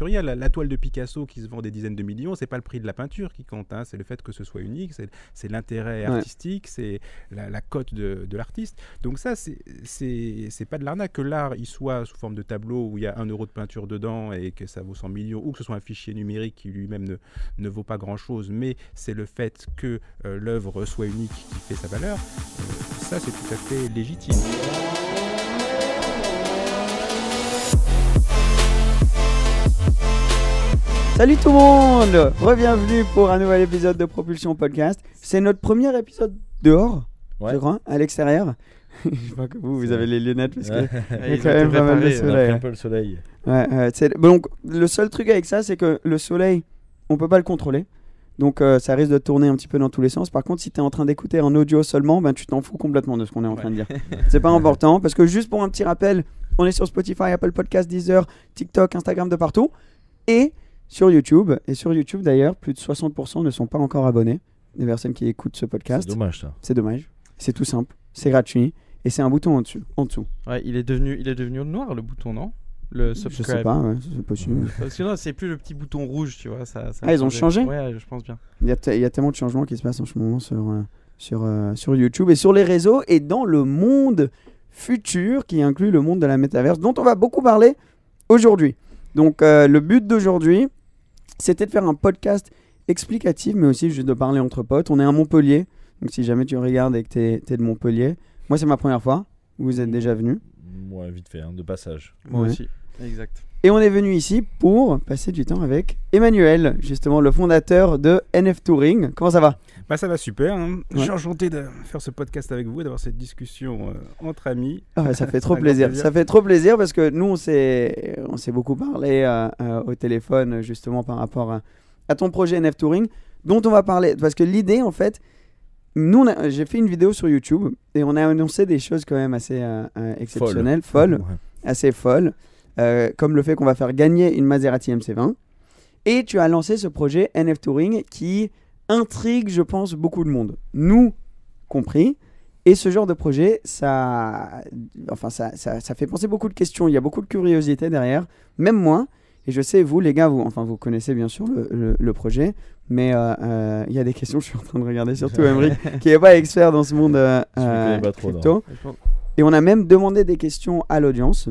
aventurière. La, la toile de Picasso qui se vend des dizaines de millions, c'est pas le prix de la peinture qui compte, hein, c'est le fait que ce soit unique, c'est- l'intérêt Ouais. artistique, c'est la, la cote de, de l'artiste. Donc ça, c'est pas de l'arnaque que l'art il soit sous forme de tableau où il y a un euro de peinture dedans et que ça vaut 100 millions, ou que ce soit un fichier numérique qui lui-même ne, ne vaut pas grand-chose, mais c'est le fait que euh, l'œuvre soit unique qui fait sa valeur. Euh, ça, c'est tout à fait légitime. Salut tout le monde Rebienvenue pour un nouvel épisode de Propulsion Podcast. C'est notre premier épisode dehors, Ouais. je crois, à l'extérieur. je vois que vous, vous avez les lunettes parce que... Il y a quand même pas mal de soleil. un peu le soleil. Ouais, bon, donc, le seul truc avec ça, c'est que le soleil, on peut pas le contrôler. Donc euh, ça risque de tourner un petit peu dans tous les sens. Par contre, si tu es en train d'écouter en audio seulement, ben, tu t'en fous complètement de ce qu'on est en train de dire. c'est pas important parce que juste pour un petit rappel, on est sur Spotify, Apple Podcast, Deezer, TikTok, Instagram, de partout. Et sur YouTube. Et sur YouTube d'ailleurs, plus de 60% ne sont pas encore abonnés des personnes qui écoutent ce C'est podcast. dommage ça. C'est dommage. C'est tout simple. C'est gratuit. Et c'est un bouton en dessous. En dessous. Ouais, il est devenu, il est devenu noir le bouton, non? Le Je subscribe. sais pas, ouais, c'est possible. Parce que non, c'est plus le petit bouton rouge, tu vois. Ça, ça a Ah, ils ont changé? Ouais, je pense bien. Il y, a te- il y a tellement de changements qui se passent en ce moment sur, euh, sur, euh, sur YouTube et sur les réseaux et dans le monde futur qui inclut le monde de la métaverse dont on va beaucoup parler aujourd'hui. Donc euh, le but d'aujourd'hui, c'était de faire un podcast explicatif mais aussi juste de parler entre potes. On est à Montpellier, donc si jamais tu regardes et que tu es, de Montpellier, moi c'est ma première fois, vous êtes déjà venu. Ouais, vite fait, hein, de passage. Moi Ouais. aussi. Exact. Et on est venu ici pour passer du temps avec Emmanuel, justement le fondateur de NF Touring. Comment ça va? Bah ça va super. hein. Ouais. suis enchanté de faire ce podcast avec vous et d'avoir cette discussion euh, entre amis. Ah ouais, ça fait trop plaisir. plaisir. Ça fait trop plaisir parce que nous, on s'est, on s'est beaucoup parlé euh, euh, au téléphone justement par rapport à, à ton projet NF Touring, dont on va parler. Parce que l'idée, en fait, nous, j'ai fait une vidéo sur YouTube et on a annoncé des choses quand même assez exceptionnelles, folles, Ouais. assez folles, euh, comme le fait qu'on va faire gagner une Maserati MC20. Et tu as lancé ce projet NF Touring qui intrigue, je pense, beaucoup de monde. Nous compris. Et ce genre de projet, ça, enfin, ça, ça, ça fait penser beaucoup de questions. Il y a beaucoup de curiosité derrière, même moi. Et je sais, vous, les gars, vous, enfin, vous connaissez bien sûr le, le- le projet, mais euh, euh, il y a des questions, je suis en train de regarder, surtout Emery, qui n'est pas expert dans ce monde euh, Je euh, pas trop, crypto. Et on a même demandé des questions à l'audience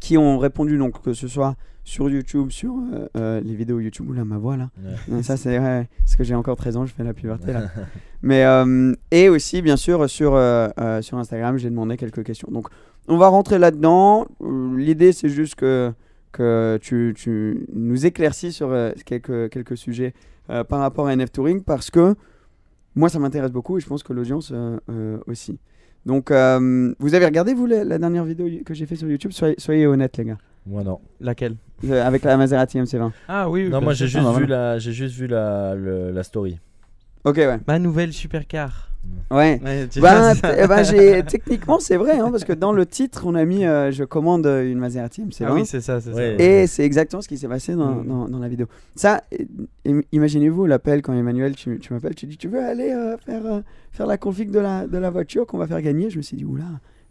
qui ont répondu, donc que ce soit sur YouTube, sur euh, euh, les vidéos YouTube, ou là, ma voix là. Ouais. Ça, c'est ouais, parce que j'ai encore 13 ans, je fais la puberté là. Mais, euh, et aussi, bien sûr, sur, sur Instagram, j'ai demandé quelques questions. Donc, on va rentrer là-dedans. L'idée, c'est juste que, que tu, tu nous éclaircis sur quelques, quelques sujets par rapport à NF Touring parce que moi, ça m'intéresse beaucoup et je pense que l'audience aussi. Donc, euh, vous avez regardé, vous, la, la dernière vidéo que j'ai fait sur YouTube? Soyez, soyez honnêtes, les gars. Moi non. Laquelle? Euh, avec la Maserati MC20. Ah oui. oui, Non, moi j'ai juste, Ah, bah, vu la, j'ai juste vu la, le- la story. Ok, ouais. Ma nouvelle supercar. Ouais. Ben, j'ai- techniquement, c'est vrai, hein, parce que dans le titre, on a mis euh, Je commande une Maserati MC20. Ah oui, c'est ça, c'est Ouais. ça. et c'est exactement ce qui s'est passé dans, Mm. dans, dans la vidéo. Ça, im- imaginez-vous l'appel quand Emmanuel, tu, tu m'appelles, tu dis Tu veux aller euh, faire, euh, faire la config de la, de la voiture qu'on va faire gagner? Je me suis dit Oula,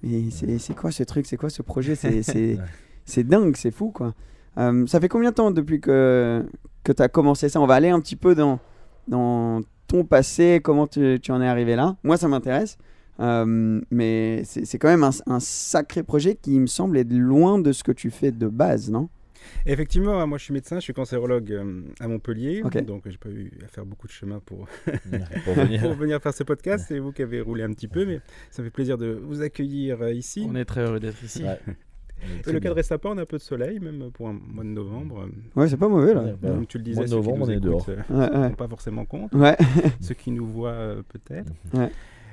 mais c'est c'est quoi ce truc? C'est quoi ce projet? C'est c'est- Ouais. c'est dingue, c'est fou, quoi. Euh, ça fait combien de temps depuis que, que tu as commencé ça? On va aller un petit peu dans, dans ton passé, comment tu, tu en es arrivé là. Moi, ça m'intéresse. Euh, mais c'est quand même un, un sacré projet qui me semble être loin de ce que tu fais de base, non? Effectivement, moi je suis médecin, je suis cancérologue euh, à Montpellier, Ok. donc j'ai pas eu à faire beaucoup de chemin pour, Pour venir. pour venir faire ce podcast. C'est vous qui avez roulé un petit peu, mais ça fait plaisir de vous accueillir euh, ici. On est très heureux d'être ici. Ouais. Et le cadre est sympa, on a un peu de soleil, même pour un mois de novembre. Ouais, c'est pas mauvais là. Ouais, bah, Comme tu le disais, mois de ceux qui novembre, nous on est écoutent, dehors. euh, Ouais, ne ouais. pas forcément compte. Ouais. ceux qui nous voient euh, peut-être. Ouais.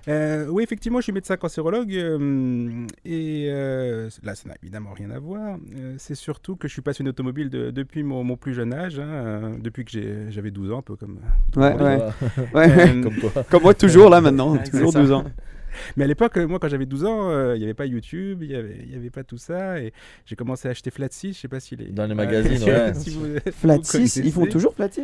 Euh, oui, effectivement, je suis médecin cancérologue euh, et euh, là, ça n'a évidemment rien à voir. Euh, c'est surtout que je suis passionné automobile de- depuis mon, mon plus jeune âge, hein, euh, depuis que j'avais 12 ans, un peu comme. Ouais, Comme ouais. toi. Euh, Comme toi. Comme moi, toujours là maintenant, Ouais, c'est toujours ça. 12 ans. Mais à l'époque, euh, moi, quand j'avais 12 ans, euh, il n'y avait pas YouTube, il n'y avait, il y avait pas tout ça. Et j'ai commencé à acheter Flat 6. Je sais pas si les. Dans les Ouais, magazines, si ouais. vous- Flat vous 6, ils font toujours Flat 6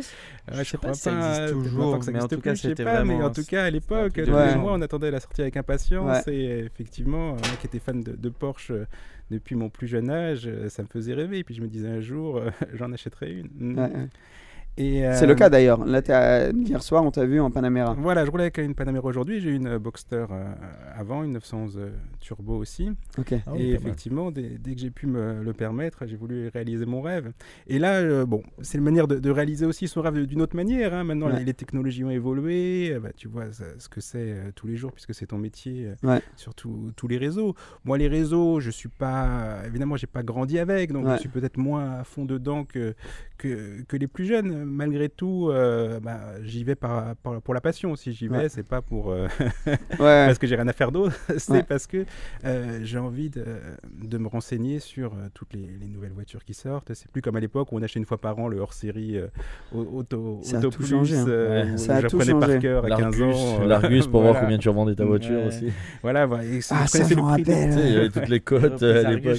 Ouais, Je je sais pas si ça pas, existe toujours, mais en existe tout cas, c'était pas, mais vraiment en tout cas, à l'époque, mois, on attendait la sortie avec impatience. Ouais. Et euh, effectivement, moi qui étais fan de, de Porsche euh, depuis mon plus jeune âge, euh, ça me faisait rêver. Et puis je me disais un jour, euh, j'en achèterai une. C'est euh, le cas d'ailleurs. Là, hier soir, on t'a vu en Panamera. Voilà, je roulais avec une Panamera aujourd'hui. J'ai eu une euh, Boxster euh, avant, une 911 euh, Turbo aussi. Ok. Ah oui, et effectivement, dès, dès que j'ai pu me le permettre, j'ai voulu réaliser mon rêve. Et là, euh, bon, c'est une manière de, de réaliser aussi son rêve d'une autre manière. hein. Maintenant, Ouais. les, les technologies ont évolué. euh, bah, tu vois ça- ce que c'est euh, tous les jours, puisque c'est ton métier, euh, Ouais. sur tous- tous les réseaux. Moi, les réseaux, je suis pas. Évidemment, j'ai pas grandi avec, donc Ouais. je suis peut-être moins à fond dedans que, que, que les plus jeunes. Malgré tout, euh, bah, j'y vais par, par- pour la passion. Si j'y vais, Ouais. c'est pas pour. euh, Ouais. parce que j'ai rien à faire d'autre, c'est Ouais. parce que euh, j'ai envie de, de me renseigner sur euh, toutes les, les nouvelles voitures qui sortent. C'est plus comme à l'époque où on achetait une fois par an le hors-série euh, au- Auto, Ça a Auto tout Plus, changé, hein. euh, Ça a tout changé. par cœur à 15 L'Argus, ans. euh, l'Argus pour voir combien tu revendais ta voiture Ouais. aussi. Voilà, voilà. Et c'est- Ah, ça, le me prix rappelle. Tu sais, il y avait toutes les cotes à l'époque.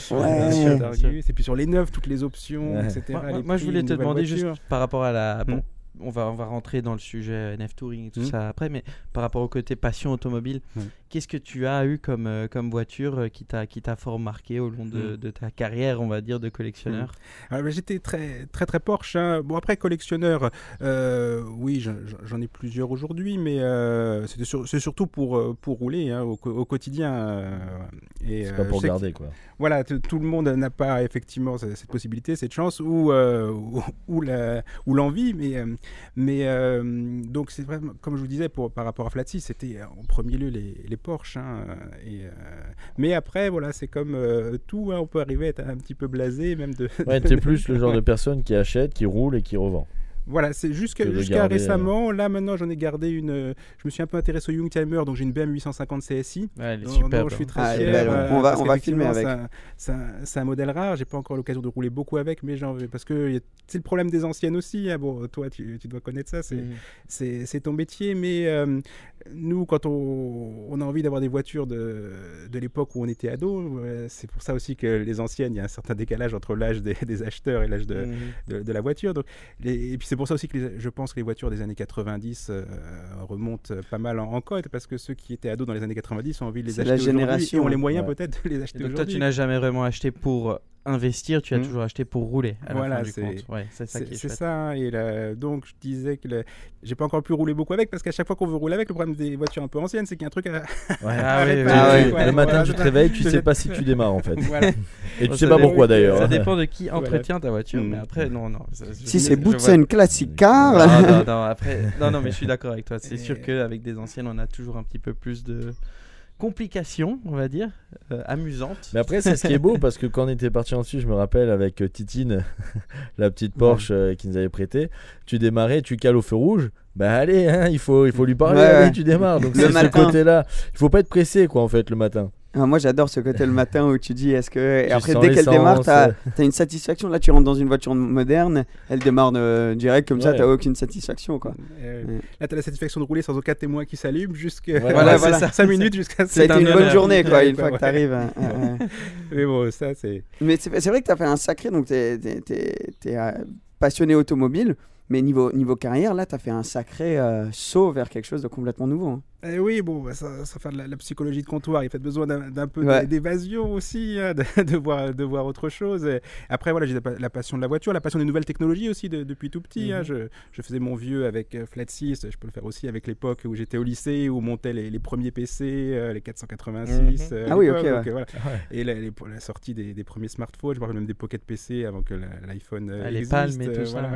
Et puis sur les neufs, toutes les options, etc. Moi, je voulais te demander juste par rapport à la. Bon, Mm. on, va, on va rentrer dans le sujet NF Touring et tout Mm. ça après, mais par rapport au côté passion automobile, Mm. Qu'est-ce que tu as eu comme, euh, comme voiture euh, qui t'a qui t'a fort marqué au long de, Mm. de ta carrière, on va dire, de collectionneur? Alors, bah, J'étais très, très, très Porsche. hein. Bon, après, collectionneur, euh, oui, j'en- ai plusieurs aujourd'hui, mais euh, sur- c'est surtout pour, pour rouler hein, au, quotidien. euh, et, C'est euh, pas pour que- garder quoi. voilà, tout le monde n'a pas effectivement ce- cette possibilité, cette chance ou, euh, ou, ou la- ou l'envie, mais, mais euh, donc c'est vraiment, comme je vous disais, pour, par rapport à Flat 6, c'était en premier lieu les, les Porsche. hein, et, euh, mais après, voilà, c'est comme euh, tout, hein, on peut arriver à être un petit peu blasé, même de. Ouais, t'es plus le genre de personne qui achète, qui roule et qui revend. Voilà, c'est jusqu'à euh, récemment. Là, maintenant, j'en ai gardé une. euh, je me suis un peu intéressé au Youngtimer, donc j'ai une BM 850 CSI. Ouais, elle est super. dont je suis très Ah, fier. belle, euh, On va- parce on va filmer avec. c'est un- modèle rare. J'ai pas encore l'occasion de rouler beaucoup avec, mais j'en veux parce que c'est le problème des anciennes aussi. hein. Bon, toi, tu, tu dois connaître ça. C'est c'est ton métier, mais euh, nous, quand on, on a envie d'avoir des voitures de, de l'époque où on était ado, euh, c'est pour ça aussi que les anciennes, il y a un certain décalage entre l'âge des, des acheteurs et l'âge de, Mhm. de, de la voiture. Donc, les- et puis c'est pour ça aussi que les- je pense que les voitures des années 90 euh, remontent pas mal en, en code parce que ceux qui étaient ados dans les années 90 ont envie de les acheter la aujourd'hui génération, et ont les moyens ouais. peut-être de les Et acheter donc toi, tu aujourd'hui. n'as jamais vraiment acheté pour investir, tu as Mm. toujours acheté pour rouler à la Voilà, fin du c'est- compte. Ouais, c'est ça qui est ça, et là, donc je disais que le- j'ai pas encore pu rouler beaucoup avec parce qu'à chaque fois qu'on veut rouler avec, le problème des voitures un peu anciennes, c'est qu'il y a un truc à. Ouais. Ah oui, oui, Ah oui, le matin, tu te réveilles, tu sais pas si tu démarres en fait. voilà. Et tu sais pas pourquoi d'ailleurs. Ça hein. dépend de qui entretient ta voiture, mais après, non, non. ça- Si c'est Boutsen Classic Car, Non, non, non, après, non, non, mais je suis d'accord avec toi. C'est sûr qu'avec des anciennes, on a toujours un petit peu plus de complications, on va dire, euh, amusantes. Mais après, c'est ce qui est beau parce que quand on était parti en Suisse, je me rappelle avec euh, Titine, la petite Porsche euh, qui nous avait prêté, tu démarrais, tu cales au feu rouge. Bah allez, hein, il, faut, il faut lui parler, Ouais, allez, ouais. tu démarres. Donc c'est ce côté-là. Il faut pas être pressé quoi en fait le matin. Ah, moi j'adore ce côté le matin où tu dis est-ce que. Et Tu après, dès qu'elle démarre, t'as euh. as une satisfaction. Là, tu rentres dans une voiture moderne, elle démarre euh, direct comme ça, Ouais. t'as aucune satisfaction quoi. Euh, Ouais. Là, tu as la satisfaction de rouler sans aucun témoin qui s'allume jusqu'à Voilà, voilà. 5 minutes jusqu'à Ça a été un une bonne journée quoi, Ouais, une fois ouais. que t'arrives. hein. Ouais, ouais. Mais bon, ça, c'est. Mais c'est vrai que tu as fait un sacré, donc tu es, passionné automobile, mais niveau, niveau carrière, là, tu as fait un sacré euh, saut vers quelque chose de complètement nouveau. hein. Eh oui, bon, bah, ça, ça fait de la, la psychologie de comptoir. Il y a peut-être besoin d'un peu Ouais. d'évasion aussi, hein, de, de voir, de voir autre chose. Et après, voilà, j'ai la, pa- la passion de la voiture, la passion des nouvelles technologies aussi de- depuis tout petit. hein. Mhm. Je, je faisais mon vieux avec euh, Flat 6. Je peux le faire aussi avec l'époque où j'étais au lycée, où on montait les, les premiers PC, euh, les 486. Mhm. euh, Ah oui, ok, Donc, ouais. voilà. Ouais. Et la, les- pour la sortie des, des premiers smartphones, je me rappelle même des Pocket PC avant que l'iPhone Ah, les existe, palmes et tout ça.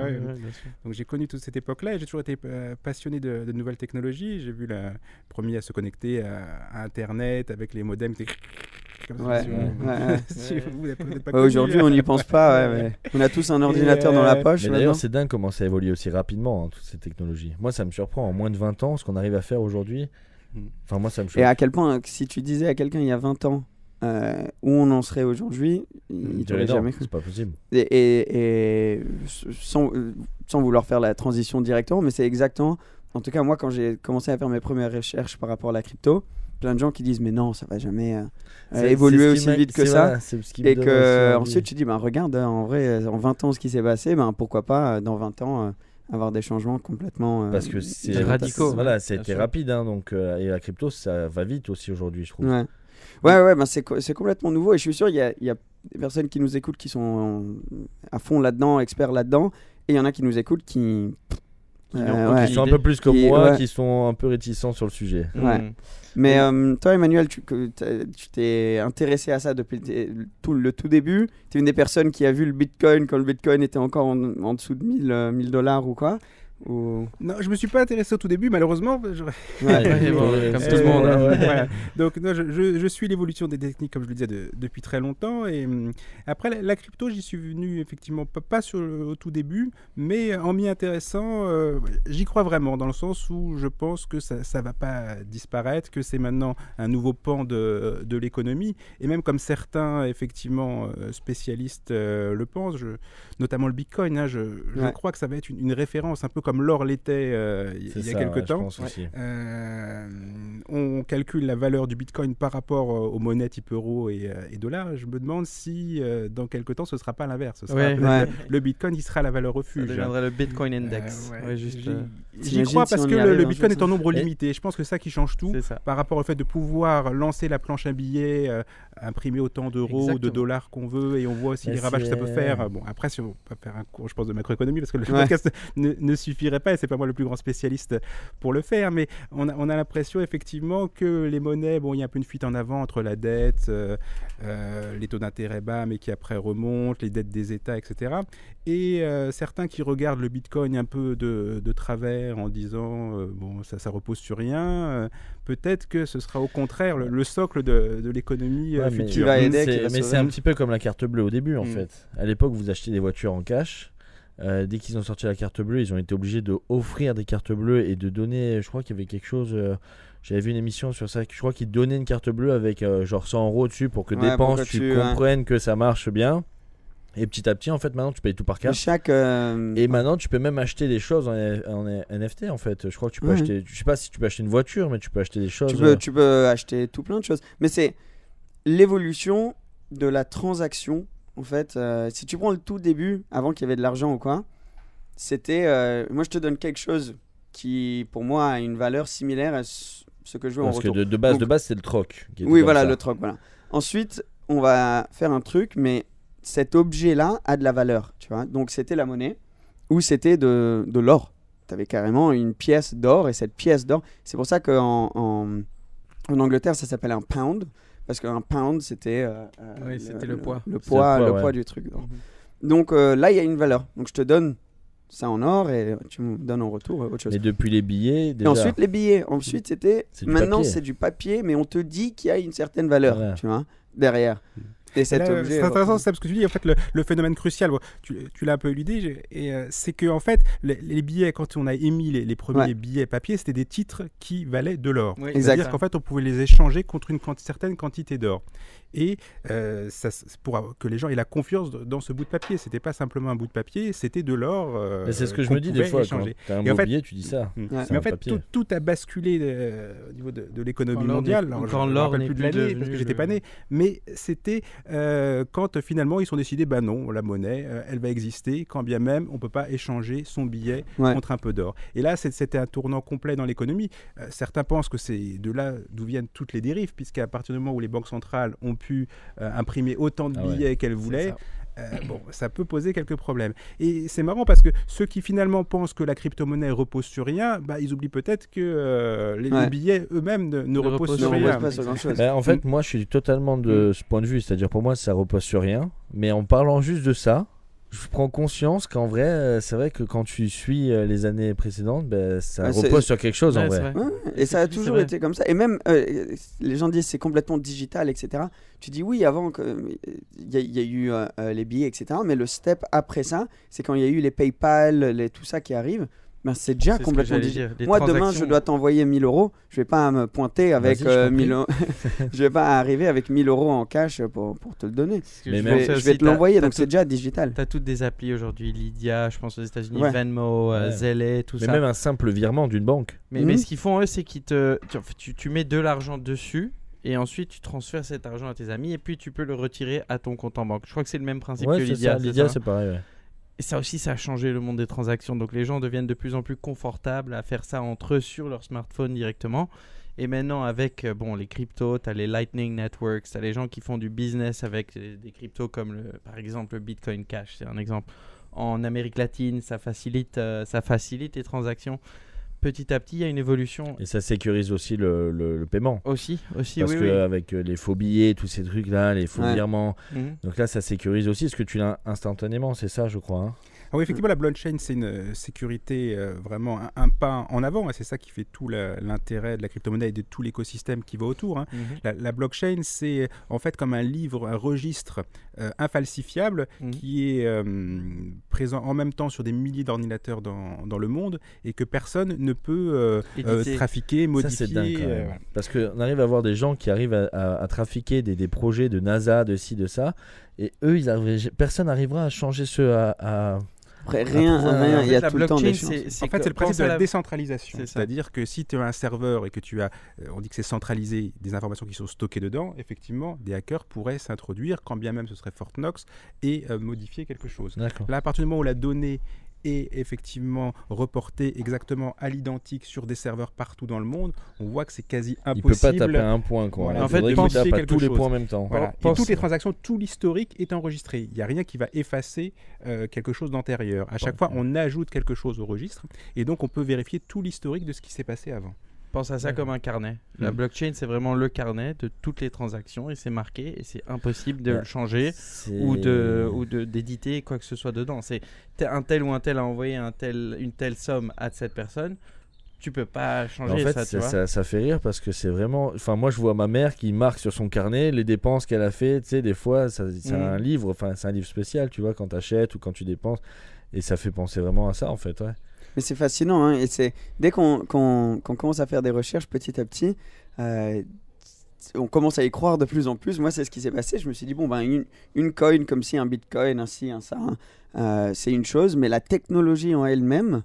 Donc j'ai connu toute cette époque-là et j'ai toujours été euh, passionné de, de nouvelles technologies. J'ai vu la premier à se connecter à, à Internet avec les modems. Ouais, si ouais, ouais. Aujourd'hui, on n'y pense pas. On a tous un ordinateur dans la euh, poche. D'ailleurs, c'est dingue comment ça évolue aussi rapidement, hein, toutes ces technologies. Moi, ça me surprend. En moins de 20 ans, ce qu'on arrive à faire aujourd'hui. Mm. Enfin, moi, ça me Et à quel point, si tu disais à quelqu'un il y a 20 ans euh, où on en serait aujourd'hui, il non, jamais cru. c'est pas possible. Et, et- et sans, euh, sans vouloir faire la transition directement, mais c'est exactement. En tout cas, moi, quand j'ai commencé à faire mes premières recherches par rapport à la crypto, plein de gens qui disent mais non, ça va jamais euh, C'est- évoluer aussi vite que ça. voilà, c'est ce qui me Et que euh, ensuite tu dis, ben regarde, hein, en vrai, euh, en 20 ans, ce qui s'est passé, ben pourquoi pas euh, dans 20 ans euh, avoir des changements complètement euh, Parce que c'est radicaux. Voilà, ça a Bien été sûr. rapide, hein, donc euh, et la crypto, ça va vite aussi aujourd'hui, je trouve. Ouais, ouais, ouais ben c'est co- c'est complètement nouveau et je suis sûr il y a, il y a des personnes qui nous écoutent qui sont à fond là-dedans, experts là-dedans, et il y en a qui nous écoutent qui. Qui Euh, ouais. Ils sont un peu plus comme Qui- moi, ouais. qui sont un peu réticents sur le sujet. Ouais. Mm. Mais euh, toi, Emmanuel, tu t'es intéressé à ça depuis tout, le tout début. Tu es une des personnes qui a vu le Bitcoin quand le Bitcoin était encore en, en dessous de 1000 euh, 1000 dollars ou quoi ou... Non, je me suis pas intéressé au tout début, malheureusement. je- Ouais. Ouais, bon, comme tout le monde, hein. Voilà. Donc non, je, je- je suis l'évolution des techniques, comme je le disais, de- depuis très longtemps. Et hum, après, la, la crypto, j'y suis venu effectivement pas, pas sur le, au tout début, mais en m'y intéressant, euh, j'y crois vraiment, dans le sens où je pense que ça ne va pas disparaître, que c'est maintenant un nouveau pan de, de l'économie. Et même comme certains, effectivement, euh, spécialistes euh, le pensent, je- notamment le Bitcoin, hein, je, je Ouais. crois que ça va être une, une référence, un peu comme l'or l'était euh, il il y a ça, ouais, je temps. pense aussi. Euh, on calcule la valeur du Bitcoin par rapport euh, aux monnaies type euro et, et dollar. Je me demande si euh, dans quelques temps ce sera pas l'inverse. Ce sera Ouais. peut-être Ouais. le, Bitcoin qui sera la valeur Ça refuge. deviendrait le Bitcoin Index. Euh, ouais. Ouais, juste, J'y- crois si parce que le, le Bitcoin est en nombre Et- limité. Je pense que ça qui change tout ça. par rapport au fait de pouvoir lancer la planche à billets, euh, imprimer autant d'euros ou de dollars qu'on veut, et on voit aussi Mais les ravages que ça peut faire. Bon, après, si on peut faire un cours, je pense, de macroéconomie, parce que le Ouais. podcast ne, ne suffirait pas, et c'est pas moi le plus grand spécialiste pour le faire, mais on a, on a l'impression effectivement que les monnaies, bon, il y a un peu une fuite en avant entre la dette, euh, euh, les taux d'intérêt bas, mais qui après remontent, les dettes des États, etc. Et euh, certains qui regardent le Bitcoin un peu de, de travers en disant, euh, bon, ça, ça repose sur rien, euh, peut-être que ce sera au contraire le, le socle de, de l'économie euh, Ouais, mais future. qui va mais c'est un petit peu comme la carte bleue au début en Mm. fait. À l'époque, vous achetez des voitures en cash. Euh, dès qu'ils ont sorti la carte bleue, ils ont été obligés de offrir des cartes bleues et de donner. Je crois qu'il y avait quelque chose. euh, J'avais vu une émission sur ça. Je crois qu'ils donnaient une carte bleue avec euh, genre 100 euros dessus pour que Ouais, dépenses, pour que tu ouais. comprennes que ça marche bien. Et petit à petit, en fait, maintenant, tu payes tout par carte. Chaque. euh, Et maintenant, tu peux même acheter des choses en, en NFT en fait. Je crois que tu peux Ouais. acheter. Je sais pas si tu peux acheter une voiture, mais tu peux acheter des choses. tu, euh, peux, tu peux acheter tout plein de choses. Mais c'est l'évolution de la transaction. En fait, euh, si tu prends le tout début, avant qu'il y avait de l'argent ou quoi, c'était. euh, moi, je te donne quelque chose qui, pour moi, a une valeur similaire à ce que je veux en Parce que retour. de, de base, Donc- de base, c'est le troc. qui Oui, voilà, ça. le troc, voilà. Ensuite, on va faire un truc, mais cet objet-là a de la valeur, tu vois. Donc, c'était la monnaie ou c'était de, de l'or. Tu avais carrément une pièce d'or et cette pièce d'or, c'est pour ça qu'en en, en Angleterre, ça s'appelle un pound. Parce qu'un pound, c'était euh, euh, Oui, c'était le poids. Le poids, le le poids, poids ouais. du truc. d'or. Donc euh, là, il y a une valeur. Donc je te donne ça en or et tu me donnes en retour autre chose. Mais depuis les billets, Et ensuite, les billets. Ensuite, c'était. Maintenant, c'est du papier, mais on te dit qu'il y a une certaine valeur, tu vois, derrière. Et cet Là, objet. C'est intéressant ça, parce que tu dis en fait le, le phénomène crucial, bon, tu, tu l'as un peu éludé, j'ai- et euh, c'est que en fait les, les billets quand on a émis les, les premiers Ouais. billets papier, c'était des titres qui valaient de l'or. Oui. C'est-à-dire qu'en fait on pouvait les échanger contre une quanti- certaine quantité d'or. Et euh, ça, pour que les gens aient la confiance dans ce bout de papier. C'était pas simplement un bout de papier, c'était de l'or. euh, c'est ce que je me dis des fois. échanger. Quand t'as un Et en fait- billet, tu dis ça. Mm. Ouais. Mais en fait, tout, tout a basculé euh, au niveau de, de l'économie mondiale. quand l'or n'est plus de l'année parce que j'étais pas né. Mais c'était euh, quand finalement ils sont décidés, bah non, la monnaie, euh, elle va exister, quand bien même on peut pas échanger son billet Ouais. contre un peu d'or. Et là, c'est- c'était un tournant complet dans l'économie. Euh, certains pensent que c'est de là d'où viennent toutes les dérives, puisqu'à partir du moment où les banques centrales ont pu euh, imprimer autant de Ah ouais. billets qu'elles voulaient. Euh, bon, ça peut poser quelques problèmes. Et c'est marrant parce que ceux qui finalement pensent que la crypto-monnaie repose sur rien, bah, ils oublient peut-être que euh, les, billets eux-mêmes ne, ne reposent sur rien. repose pas sur grand-chose. Bah, en fait, moi, je suis totalement de ce point de vue. C'est-à-dire, pour moi, ça repose sur rien. Mais en parlant juste de ça, je prends conscience qu'en vrai, euh, c'est vrai que quand tu suis euh, les années précédentes, bah, ça Ouais, repose sur quelque chose en Ouais, vrai. vrai. Ouais, Et ça a toujours été comme ça. Et même, euh, les gens disent c'est complètement digital, etc. Tu dis oui, avant, il y, a- il y a eu euh, les billets, etc. Mais le step après ça, c'est quand il y a eu les PayPal, les, tout ça qui arrive. Ben, c'est déjà complètement. Les Moi, demain, je dois t'envoyer 1000 euros. Je vais pas me pointer avec euh, t'en 1000 euros. je vais pas arriver avec 1000 euros en cash pour, pour te le donner. Mais Je même vais, je vais te l'envoyer, donc c'est déjà digital. T'as toutes des applis aujourd'hui, Lydia, je pense aux États-Unis, Ouais. Venmo, euh, Ouais. Zelle, tout Mais ça. même un simple virement d'une banque. Mais, mais ce qu'ils font eux, c'est qu'ils te, tu, tu, tu mets de l'argent dessus et ensuite tu transfères cet argent à tes amis et puis tu peux le retirer à ton compte en banque. Je crois que c'est le même principe Ouais, que Lydia. ça. Lydia, c'est pareil. ouais. Et ça aussi, ça a changé le monde des transactions. Donc les gens deviennent de plus en plus confortables à faire ça entre eux sur leur smartphone directement. Et maintenant, avec euh, bon, les cryptos, tu as les Lightning Networks, tu as les gens qui font du business avec des, cryptos comme le, par exemple le Bitcoin Cash, c'est un exemple. En Amérique latine, ça facilite, euh, ça facilite les transactions. Petit à petit, il y a une évolution Et ça sécurise aussi le, le- le paiement. aussi. aussi Parce oui, que oui. avec euh, les faux billets, tous ces trucs-là, les faux Ouais. virements, Mhm. donc là, ça sécurise aussi. Est-ce que tu l'as instantanément? C'est ça, je crois. hein oui, effectivement, la blockchain, c'est une euh, sécurité euh, vraiment un, un pas en avant. et C'est ça qui fait tout l'intérêt de la crypto-monnaie et de tout l'écosystème qui va autour. hein. Mhm. La, la blockchain, c'est en fait comme un livre, un registre euh, infalsifiable Mhm. qui est euh, présent en même temps sur des milliers d'ordinateurs dans, dans le monde et que personne ne peut euh, euh, trafiquer, Ça, modifier. c'est dingue. euh. Parce qu'on arrive à voir des gens qui arrivent à, à- à trafiquer des, des projets de NASA, de ci, de ça. Et eux, ils arrivent- personne n'arrivera à changer ce. À, à- Après, rien, rien, en il y a la tout le temps blockchain, des c'est- En fait, c'est le principe de la la- décentralisation. C'est-à-dire que si tu as un serveur et que tu as, euh, on dit que c'est centralisé, des informations qui sont stockées dedans, effectivement, des hackers pourraient s'introduire, quand bien même ce serait Fort Knox, et euh, modifier quelque chose. D'accord. Là, à partir du moment où la donnée est effectivement reportée exactement à l'identique sur des serveurs partout dans le monde, on voit que c'est quasi Il peut pas impossible. taper un point. Quoi. Voilà. Il En fait, penser tape à quelque tous les points en même temps. Voilà. Et toutes les transactions, tout l'historique est enregistré. Il n'y a rien qui va effacer euh, quelque chose d'antérieur. À chaque fois, on ajoute quelque chose au registre et donc on peut vérifier tout l'historique de ce qui s'est passé avant. Pense à ça comme un carnet. La blockchain, c'est vraiment le carnet de toutes les transactions et c'est marqué et c'est impossible de Ouais. le changer ou de ou de d'éditer quoi que ce soit dedans. C'est un tel ou un tel a envoyé un tel une telle somme à cette personne. Tu peux pas Mais changer En fait, ça, tu ça, vois. ça, ça fait rire parce que c'est vraiment. Enfin, moi, je vois ma mère qui marque sur son carnet les dépenses qu'elle a fait. Tu sais, des fois, ça- c'est un livre. Enfin, c'est un livre spécial, tu vois, quand tu achètes ou quand tu dépenses. Et ça fait penser vraiment à ça, en fait. Ouais. Mais c'est fascinant, hein, et c'est dès qu'on qu'on- qu'on commence à faire des recherches petit à petit, euh, on commence à y croire de plus en plus. Moi, c'est ce qui s'est passé. Je me suis dit bon ben une, une coin comme si un bitcoin, ainsi, un ça, hein, euh, c'est une chose, mais la technologie en elle-même,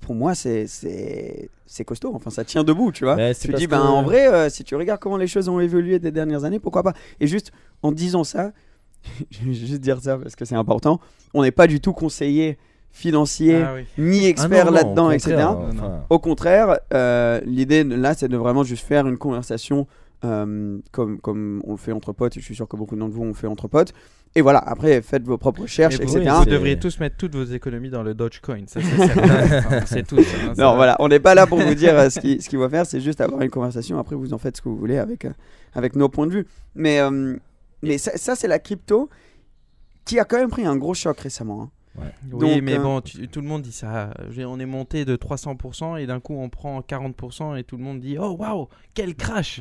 pour moi, c'est costaud. Enfin, ça tient debout, tu vois. Tu dis ben que- en vrai, euh, si tu regardes comment les choses ont évolué des dernières années, pourquoi pas? Et juste en disant ça, je vais juste dire ça parce que c'est important. On n'est pas du tout conseiller financier Ah oui. ni Ah expert là-dedans, etc. Non, non. Au contraire, euh, l'idée là, c'est de vraiment juste faire une conversation euh, comme, comme on le fait entre potes, et je suis sûr que beaucoup d'entre vous ont fait entre potes. Et voilà, après, faites vos propres recherches, Et etc. vous devriez tous mettre toutes vos économies dans le Dogecoin. Ça, c'est tout. ça, hein, Non, voilà, on n'est pas là pour vous dire euh, ce qu'il ce qu'il faut faire, c'est juste avoir une conversation. Après, vous en faites ce que vous voulez avec, euh, avec nos points de vue. Mais, euh, mais ça, ça, c'est la crypto qui a quand même pris un gros choc récemment. hein. Oui, Donc, mais euh, bon, tu- tout le monde dit ça. On est monté de 300% et d'un coup on prend 40% et tout le monde dit Oh waouh, quel crash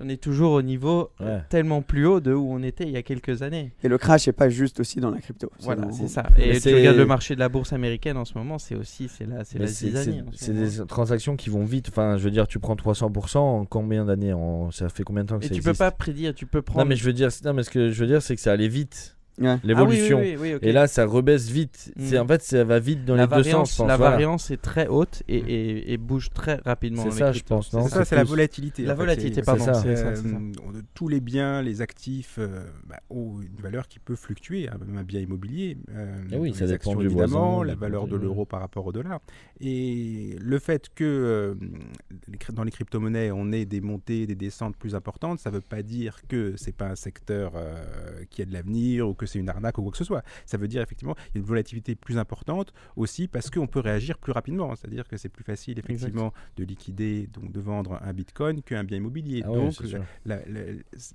On est toujours au niveau euh, Ouais. tellement plus haut de où on était il y a quelques années. Et le crash n'est pas juste aussi dans la crypto. Voilà, c'est ça. Mais Et tu c'est- regardes le marché de la bourse américaine en ce moment, c'est aussi c'est la, c'est c'est- des transactions qui vont vite. Enfin, je veux dire, tu prends 300% en combien d'années en... Ça fait combien de temps que Et ça tu peux pas prédire, tu peux prendre. Non, mais je veux dire, non, mais ce que je veux dire, c'est que ça allait vite. Ouais. L'évolution. Ah oui, oui, oui, oui, ok. Et là, ça rebaisse vite. Mm. C'est en fait, ça va vite dans la les deux variance, sens. je pense, la voilà. variance est très haute et, et- et bouge très rapidement. C'est ça, je pense, C'est ça, c'est la volatilité. La volatilité, pardon, c'est ça. Euh, ça, tous les biens, les actifs euh, bah, ont une valeur qui peut fluctuer, hein, même un bien immobilier. euh, Eh oui, ça les dépend actions, du voisin, évidemment, la dépend valeur de l'euro par rapport au dollar. Et le fait que euh, dans les crypto-monnaies, on ait des montées, des descentes plus importantes, ça ne veut pas dire que c'est pas un secteur euh, qui a de l'avenir ou que c'est une arnaque ou quoi que ce soit. Ça veut dire effectivement qu'il y a une volatilité plus importante aussi parce qu'on peut réagir plus rapidement. C'est-à-dire que c'est plus facile effectivement de liquider, donc de vendre un bitcoin qu'un bien immobilier. Ah donc la, la-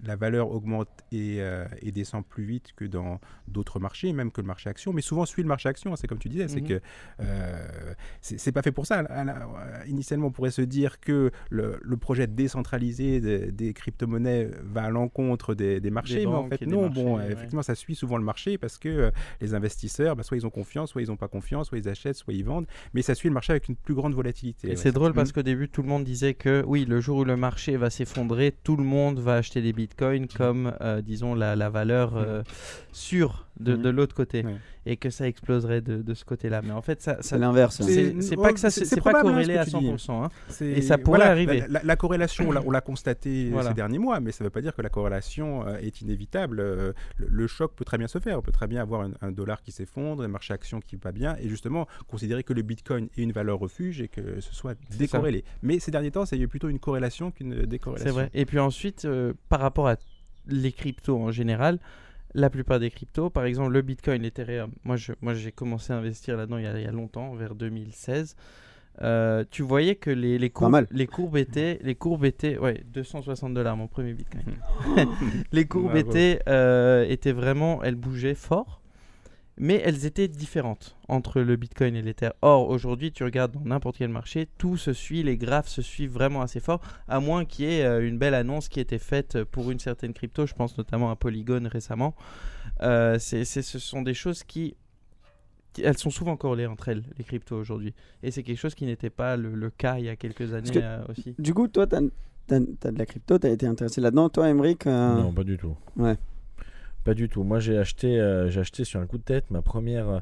la valeur augmente et, euh, et descend plus vite que dans d'autres marchés, même que le marché action, mais souvent suit le marché action, c'est comme tu disais, c'est Mhm. que euh, c'est pas fait pour ça. Euh, Initialement, on pourrait se dire que le, le projet décentralisé des, des crypto-monnaies va à l'encontre des, des marchés, mais en fait non, marchés, bon, ouais. effectivement, ça suit souvent le marché parce que euh, les investisseurs, bah, soit ils ont confiance, soit ils n'ont pas confiance, soit ils achètent, soit ils vendent. Mais ça suit le marché avec une plus grande volatilité. Et Ouais, c'est drôle Mm. parce qu'au début, tout le monde disait que oui, le jour où le marché va s'effondrer, tout le monde va acheter des bitcoins comme, euh, disons, la, la valeur euh, sûre de, Mhm. de l'autre côté. Ouais. Et que ça exploserait de, de ce côté-là. Mais en fait, ça, ça- C'est l'inverse. hein. C'est- pas que ça, c'est- c'est c'est c'est pas corrélé ce à que tu dis. 100%. hein. C'est- Et ça pourrait voilà, arriver. La, la- la corrélation, on l'a- on l'a constaté Voilà. ces derniers mois, mais ça ne veut pas dire que la corrélation euh, est inévitable. Euh, le, le choc peut très bien se faire. On peut très bien avoir un, un dollar qui s'effondre, un marché action qui ne va pas bien, et justement considérer que le Bitcoin est une valeur refuge et que ce soit décorrélé. Mais ces derniers temps, ça y a eu plutôt une corrélation qu'une décorrélation. C'est vrai. Et puis ensuite, euh, par rapport à les cryptos en général, la plupart des cryptos, par exemple le Bitcoin, l'Ethereum, moi je- moi j'ai commencé à investir là-dedans il y, a, il y a longtemps, vers 2016. Euh, tu voyais que les, les, courbes, mal. les courbes étaient, les courbes étaient, ouais, 260 dollars mon premier Bitcoin. les courbes étaient, euh, étaient vraiment, elles bougeaient fort, mais elles étaient différentes entre le Bitcoin et l'Ether. Or, aujourd'hui, tu regardes dans n'importe quel marché, tout se suit, les graphes se suivent vraiment assez fort, à moins qu'il y ait euh, une belle annonce qui ait été faite pour une certaine crypto, je pense notamment à Polygon récemment. Euh, c'est, c'est- ce sont des choses qui, qui- Elles sont souvent corrélées entre elles, les cryptos aujourd'hui. Et c'est quelque chose qui n'était pas le, le cas il y a quelques années que- euh, aussi. Du coup, toi, tu as, de la crypto, tu as été intéressé là-dedans. Toi, Emmerich euh, Non, pas du tout. Ouais. Pas du tout. Moi, j'ai acheté, euh, j'ai acheté sur un coup de tête ma première. euh,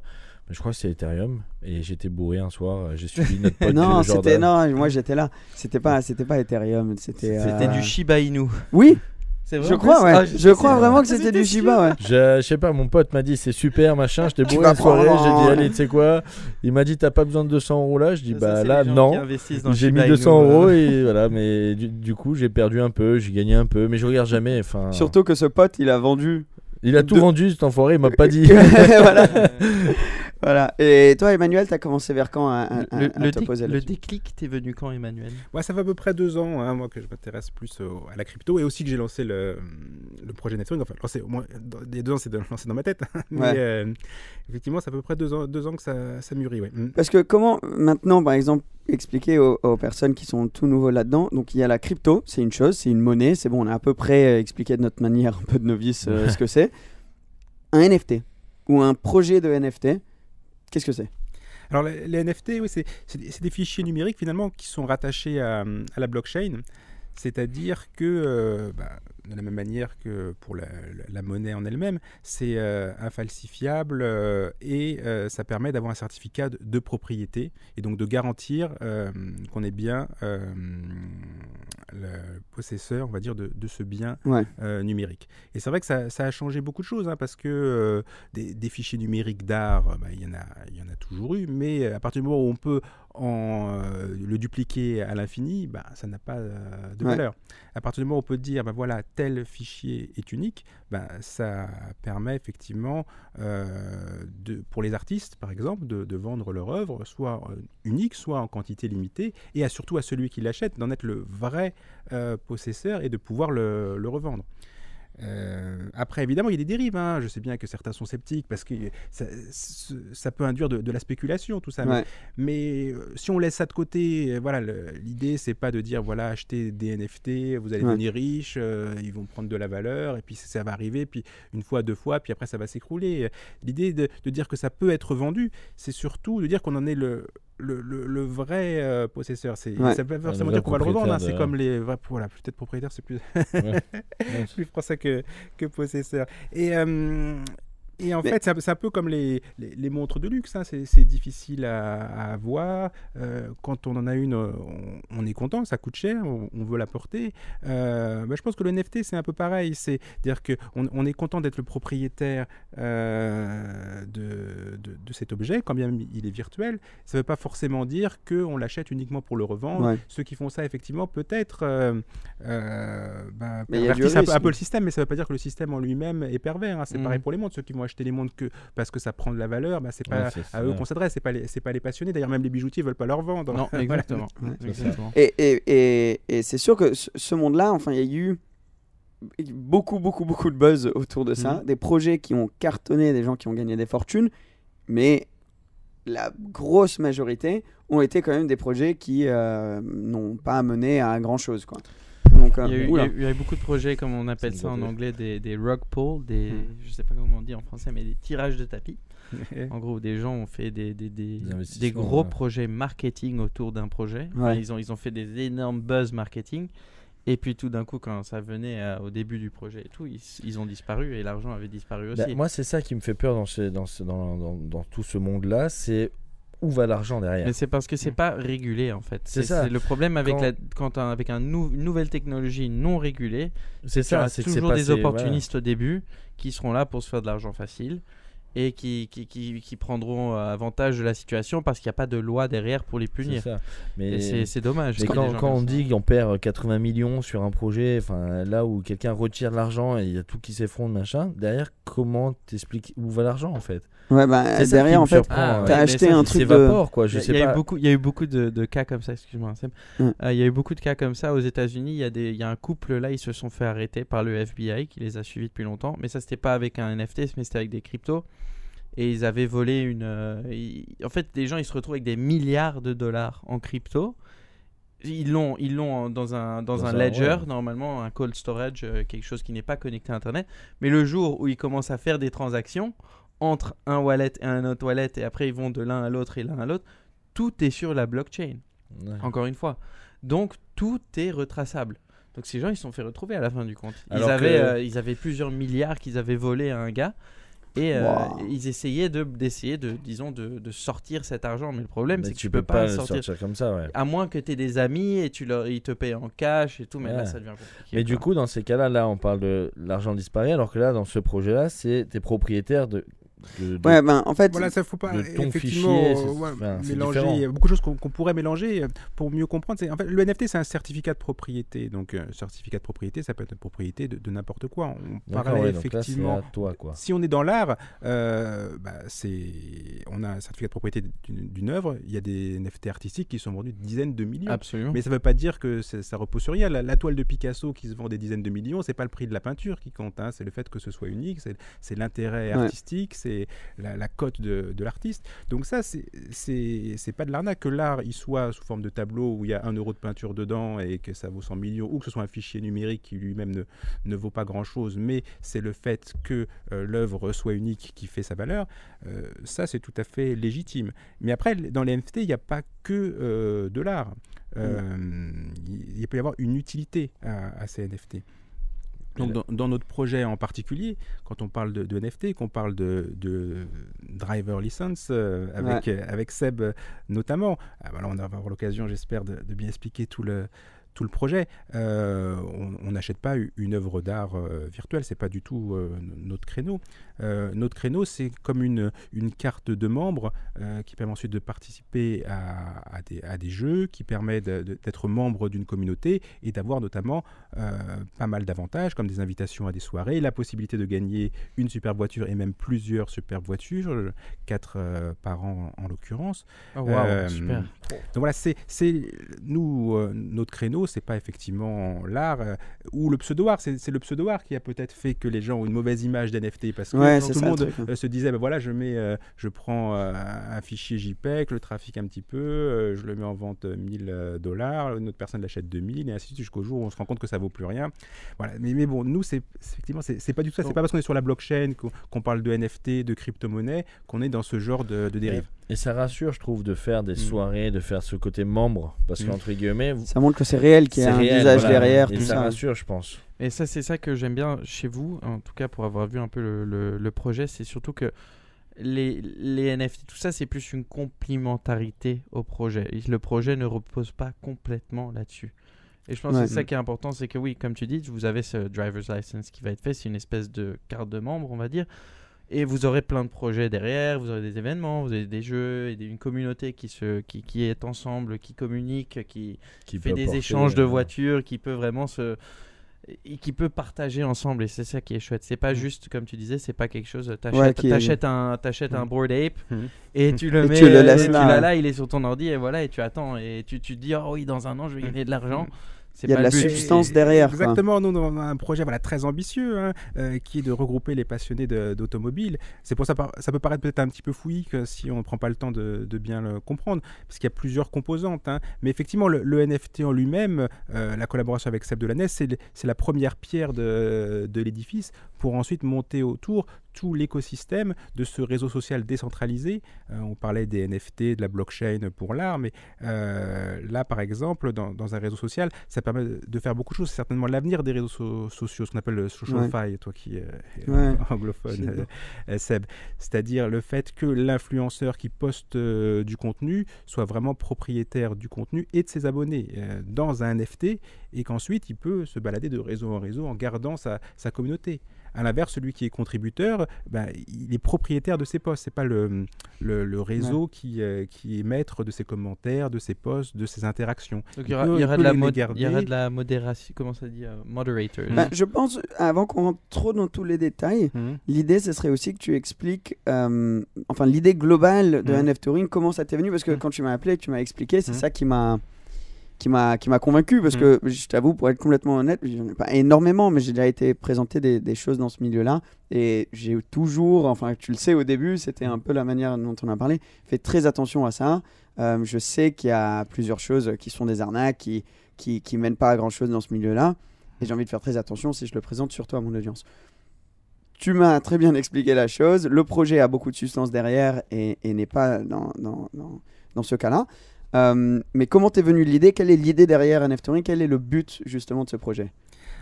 je crois que c'est Ethereum. Et j'étais bourré un soir. euh, J'ai suivi notre pote non, c'était non, moi j'étais là. C'était pas, c'était pas Ethereum, c'était. C'était euh, du Shiba Inu. Oui, C'est vrai je en crois, plus ouais. Ah, je crois vraiment que Ah, c'était du. Shiba, ouais. Je, je sais pas, mon pote m'a dit c'est super machin. J'étais bourré vas la soirée. prendre J'ai dit allez, tu sais quoi? Il m'a dit t'as pas besoin de 200 euros là? Je dis Ça, bah c'est là les gens qui non. investissent dans J'ai mis Shiba 200 Inu, euros euh. et voilà. Mais du, du coup j'ai perdu un peu, j'ai gagné un peu, mais je regarde jamais. Enfin, Surtout que ce pote, il a vendu. Il a tout de- vendu cet enfoiré. Il m'a pas dit. voilà, voilà. Et toi, Emmanuel, t'as commencé vers quand à, à- le, à le te dé- poser le déclic, t'es venu quand, Emmanuel? Ouais, ça fait à peu près deux ans, hein, moi, que je m'intéresse plus au- à la crypto et aussi que j'ai lancé le, le projet Network. Enfin, lancé, au moins, dans- les deux ans, c'est de- lancé dans ma tête. Mais Ouais. euh, effectivement, ça fait à peu près deux ans, deux ans que ça, ça mûrit. Ouais. Mm. Parce que comment maintenant, par exemple, expliquer aux, aux personnes qui sont tout nouveaux là-dedans Donc il y a la crypto, c'est une chose, c'est une monnaie, c'est bon, on a à peu près euh, expliqué de notre manière un peu de novice euh, ce que c'est. Un NFT ou un projet de NFT, qu'est-ce que c'est? Alors, les, les NFT, oui, c'est des, c'est des fichiers numériques finalement qui sont rattachés à, à la blockchain. C'est-à-dire que, euh, bah, de la même manière que pour la, la- la monnaie en elle-même, c'est euh, infalsifiable euh, et euh, ça permet d'avoir un certificat de, de propriété et donc de garantir qu'on est bien le possesseur, on va dire, de, de ce bien Ouais. numérique. Et c'est vrai que ça, ça a changé beaucoup de choses hein, parce que des, des fichiers numériques d'art, bah, il y, a- il y en a toujours eu, mais à partir du moment où on peut en, euh, le dupliquer à l'infini, bah, ça n'a pas euh, de Ouais. valeur. À partir du moment où on peut dire, bah, voilà, tel fichier est unique, bah, ça permet effectivement, euh, de, pour les artistes, par exemple, de, de vendre leur œuvre, soit unique, soit en quantité limitée, et à, surtout à celui qui l'achète, d'en être le vrai possesseur et de pouvoir le, le revendre. Euh, après, évidemment, il y a des dérives. hein. Je sais bien que certains sont sceptiques parce que ça, peut induire de, de la spéculation, tout ça. Mais- Ouais. Mais, euh, si on laisse ça de côté, euh, voilà, l'idée c'est pas de dire voilà, achetez des NFT, vous allez Ouais. devenir riche, euh, ils vont prendre de la valeur, et puis ça, ça va arriver, puis une fois, deux fois, puis après ça va s'écrouler. L'idée de, de dire que ça peut être vendu, c'est surtout de dire qu'on en est le, le, le- le vrai euh, possesseur. C'est, Ouais. Ça peut pas Le forcément dire qu'on va le revendre. hein. C'est comme les vrais. Voilà, peut-être propriétaire, c'est plus, Ouais. plus français que, que possesseur. Et, euh, et en Mais- fait, c'est un, peu- comme les, les, les montres de luxe. hein. C'est, difficile à, à avoir. Euh, quand on en a une, on, on est content, ça coûte cher, on, on veut la porter. Euh, bah, je pense que le NFT, c'est un peu pareil. C'est-à-dire qu'on on est content d'être le propriétaire euh, de, de, de cet objet, quand bien il est virtuel. Ça ne veut pas forcément dire qu'on l'achète uniquement pour le revendre. Ouais. Ceux qui font ça, effectivement, peut-être euh, bah, pervertissent un, peu- un risque. peu le système, mais ça ne veut pas dire que le système en lui-même est pervers. hein. C'est Mhm. pareil pour les montres. Ceux qui vont acheter les montres que parce que ça prend de la valeur, bah, c'est pas Ouais, à eux qu'on s'adresse. C'est pas les, c'est pas les passionnés. D'ailleurs, même les bijoutiers veulent pas leur vendre. Non, exactement. Et, et, et, et c'est sûr que ce, monde-là, enfin, il y a eu beaucoup, beaucoup, beaucoup de buzz autour de ça. Mhm. Des projets qui ont cartonné, des gens qui ont gagné des fortunes. Mais la grosse majorité ont été quand même des projets qui euh, n'ont pas mené à grand-chose. quoi. Donc, euh, Il y, a eu, il y oula. a eu- il y a eu beaucoup de projets, comme on appelle ça en anglais, des, des rug pulls, des, Hmm. je sais pas comment on dit en français, mais des tirages de tapis. En gros, des gens ont fait des, des, des, Des gros ouais. projets marketing autour d'un projet. Ouais. ils, ont, ils ont fait des énormes buzz marketing. Et puis tout d'un coup, quand ça venait à- au début du projet et tout, ils, ils ont disparu et l'argent avait disparu aussi. Bah, moi, c'est ça qui me fait peur dans, ce, dans, ce- dans, dans, dans tout ce monde-là, c'est où va l'argent derrière. Mais c'est parce que c'est pas régulé en fait. C'est ça. le problème avec, Quand- la, quand un- avec un nou- une nouvelle technologie non régulée. C'est ça, c'est toujours des voilà. opportunistes au début qui seront là pour se faire de l'argent facile et qui, qui, qui, qui prendront euh, avantage de la situation parce qu'il n'y a pas de loi derrière pour les punir. ça. Mais c'est c'est dommage. Mais quand, quand on dit qu'on perd 80 millions sur un projet, enfin là où quelqu'un retire de l'argent et il y a tout qui s'effondre, machin, derrière, comment t'expliques où va l'argent en fait? Ouais, bah, derrière, en fait, Ah, ouais. t'as acheté ça, un truc de. quoi, je Il y a- sais y, a pas. eu beaucoup, il y a eu beaucoup de, de cas comme ça, excuse-moi. Seb. Mm. Euh, il y a eu beaucoup de cas comme ça aux États-Unis. Il y, a des- il y a un couple là, ils se sont fait arrêter par le FBI qui les a suivis depuis longtemps. Mais ça, c'était pas avec un NFT, mais c'était avec des cryptos. Et ils avaient volé une. euh, ils- En fait, les gens ils se retrouvent avec des milliards de dollars en crypto. Ils l'ont, ils l'ont en- dans un, dans Dans un un- ledger, ouais. normalement, un cold storage, euh, quelque chose qui n'est pas connecté à Internet. Mais le jour où ils commencent à faire des transactions entre un wallet et un autre wallet, et après ils vont de l'un à l'autre et l'un à l'autre, tout est sur la blockchain, Ouais. encore une fois. Donc tout est retraçable. Donc ces gens, ils se sont fait retrouver à la fin du compte. Ils, Alors que- avaient, euh, ils avaient plusieurs milliards qu'ils avaient volés à un gars. Et euh, Wow. ils essayaient de d'essayer de disons de, de sortir cet argent mais le problème Mais c'est que tu tu peux pas sortir sortir comme ça, ouais. à moins que tu aies des amis et tu leur, ils te payent en cash et tout mais là ça devient compliqué Mais du coup, dans ces cas-là, là, on parle de l'argent disparaît, alors que là, dans ce projet-là, c'est t'es propriétaire de. De- de- Ouais, ben en fait, Voilà, ça faut pas effectivement fichier, euh, ouais, mélanger. Il y a beaucoup de choses qu'on pourrait mélanger euh, pour mieux comprendre. C'est- En fait, le NFT, c'est un certificat de propriété. Donc, un certificat de propriété, ça peut être une propriété de, de n'importe quoi. On parlait ouais, là, effectivement. à toi, quoi. Si on est dans l'art, euh, bah, c'est, on a un certificat de propriété d'une œuvre. Il y a des NFT artistiques qui sont vendus dizaines de millions. absolument Mais ça ne veut pas dire que ça repose sur rien. La, la toile de Picasso qui se vend des dizaines de millions, c'est pas le prix de la peinture qui compte. hein. C'est le fait que ce soit unique, c'est, l'intérêt artistique, c'est la, la cote de, de l'artiste. Donc ça, c'est, c'est, c'est pas de l'arnaque que l'art il soit sous forme de tableau où il y a un euro de peinture dedans et que ça vaut 100 millions, ou que ce soit un fichier numérique qui lui-même ne, ne vaut pas grand-chose, mais c'est le fait que euh, l'œuvre soit unique qui fait sa valeur. Euh, ça, c'est tout à fait légitime. Mais après, dans les NFT, il n'y a pas que euh, de l'art. Il, il peut y avoir une utilité à, à ces NFT. Donc, dans, dans notre projet en particulier, quand on parle de, de NFT, qu'on parle de, de driver license euh, avec, euh, avec Seb euh, notamment, ah, bah là, on va avoir l'occasion, j'espère, de, de bien expliquer tout le, tout le projet. Euh, on n'achète pas une œuvre d'art euh, virtuelle, c'est pas du tout euh, notre créneau. Notre créneau, c'est comme une, une carte de membre qui permet ensuite de participer à, à des, à des jeux, qui permet d'être membre d'une communauté et d'avoir notamment pas mal d'avantages, comme des invitations à des soirées, la possibilité de gagner une superbe voiture et même plusieurs superbes voitures, quatre par an en, en l'occurrence. Oh, Euh, super Donc voilà, c'est c'est- nous notre créneau, c'est pas effectivement l'art euh, ou le pseudo-art, c'est c'est le pseudo-art qui a peut-être fait que les gens ont une mauvaise image d'NFT parce que Ouais, tout le ça le monde hein. euh, se disait, ben voilà, je mets, euh, je prends euh, un fichier JPEG, le trafic un petit peu, euh, je le mets en vente euh, 1000 dollars, une autre personne l'achète 2000 et ainsi de suite jusqu'au jour où on se rend compte que ça vaut plus rien. Voilà, mais, mais bon, nous, c'est c'est- effectivement, c'est c'est pas du tout ça. C'est pas parce qu'on est sur la blockchain, qu'on qu'on parle de NFT, de crypto-monnaie, qu'on est dans ce genre de, de dérive. Et ça rassure, je trouve, de faire des Mm. soirées, de faire ce côté membre, parce Mm. qu'entre guillemets, vous- ça montre que c'est réel, qu'il y a un réel, visage voilà. derrière, et tout ça ça. rassure, je pense. Et ça, c'est ça que j'aime bien chez vous, en tout cas pour avoir vu un peu le, le- le projet, c'est surtout que les, les NFT, tout ça, c'est plus une complémentarité au projet. Et le projet ne repose pas complètement là-dessus. Et je pense Ouais. que c'est ça qui est important, c'est que oui, comme tu dis, vous avez ce driver's license qui va être fait, c'est une espèce de carte de membre, on va dire. Et vous aurez plein de projets derrière, vous aurez des événements, vous avez des jeux et des- une communauté qui, se, qui, qui est ensemble, qui communique, qui, Qui fait des échanges de euh, voitures, qui peut vraiment se et qui peut partager ensemble et c'est ça qui est chouette c'est pas juste comme tu disais c'est pas quelque chose t'achètes Ouais, est- un t'achètes un Mhm. board ape Mhm. et tu le Et mets tu le euh, laisses tu là, l'as ouais. là il est sur ton ordi et voilà et tu attends et tu, tu te dis oh oui dans un an je vais gagner de l'argent Il y a de la substance derrière. Exactement, nous on a un projet voilà, très ambitieux hein, euh, qui est de regrouper les passionnés d'automobile. C'est pour ça ça peut paraître peut-être un petit peu fouillis que si on ne prend pas le temps de, de bien le comprendre, parce qu'il y a plusieurs composantes. hein. Mais effectivement, le, le NFT en lui-même, euh, la collaboration avec Seb de la NES, c'est la première pierre de, de l'édifice pour ensuite monter autour tout l'écosystème de ce réseau social décentralisé. Euh, on parlait des NFT, de la blockchain pour l'art, mais euh, là, par exemple, dans, dans un réseau social, ça permet de faire beaucoup de choses. C'est certainement l'avenir des réseaux so- sociaux, ce qu'on appelle le social fi, toi qui es Ouais. anglophone, euh, euh, Seb. C'est-à-dire le fait que l'influenceur qui poste euh, du contenu soit vraiment propriétaire du contenu et de ses abonnés euh, dans un NFT et qu'ensuite il peut se balader de réseau en réseau en gardant sa, sa communauté. À l'inverse, celui qui est contributeur, ben, il est propriétaire de ses posts. C'est pas le, le, le réseau qui, euh, qui est maître de ses commentaires, de ses posts, de ses interactions. Donc il y aura, peut- il y il aura peut de la il y aura de la modération, comment ça dit, euh, moderators. Bah, je pense, avant qu'on rentre trop dans tous les détails, Mhm. l'idée, ce serait aussi que tu expliques, euh, enfin, l'idée globale de Mhm. NF Touring, comment ça t'est venu? Parce que Mhm. quand tu m'as appelé, tu m'as expliqué, c'est Mhm. ça qui m'a qui m'a qui m'a convaincu parce que je t'avoue pour être complètement honnête j'en ai pas énormément mais j'ai déjà été présenté des, des choses dans ce milieu là et j'ai toujours enfin tu le sais au début c'était un peu la manière dont on a parlé fais très attention à ça. Euh, je sais qu'il y a plusieurs choses qui sont des arnaques qui qui, qui mènent pas à grand chose dans ce milieu là et j'ai envie de faire très attention si je le présente surtout à mon audience. Tu m'as très bien expliqué la chose. Le projet a beaucoup de substance derrière et, et n'est pas dans, dans, dans, dans ce cas-là. Euh, mais comment t'es venue l'idée? Quelle est l'idée derrière NF Touring Quel est le but justement de ce projet?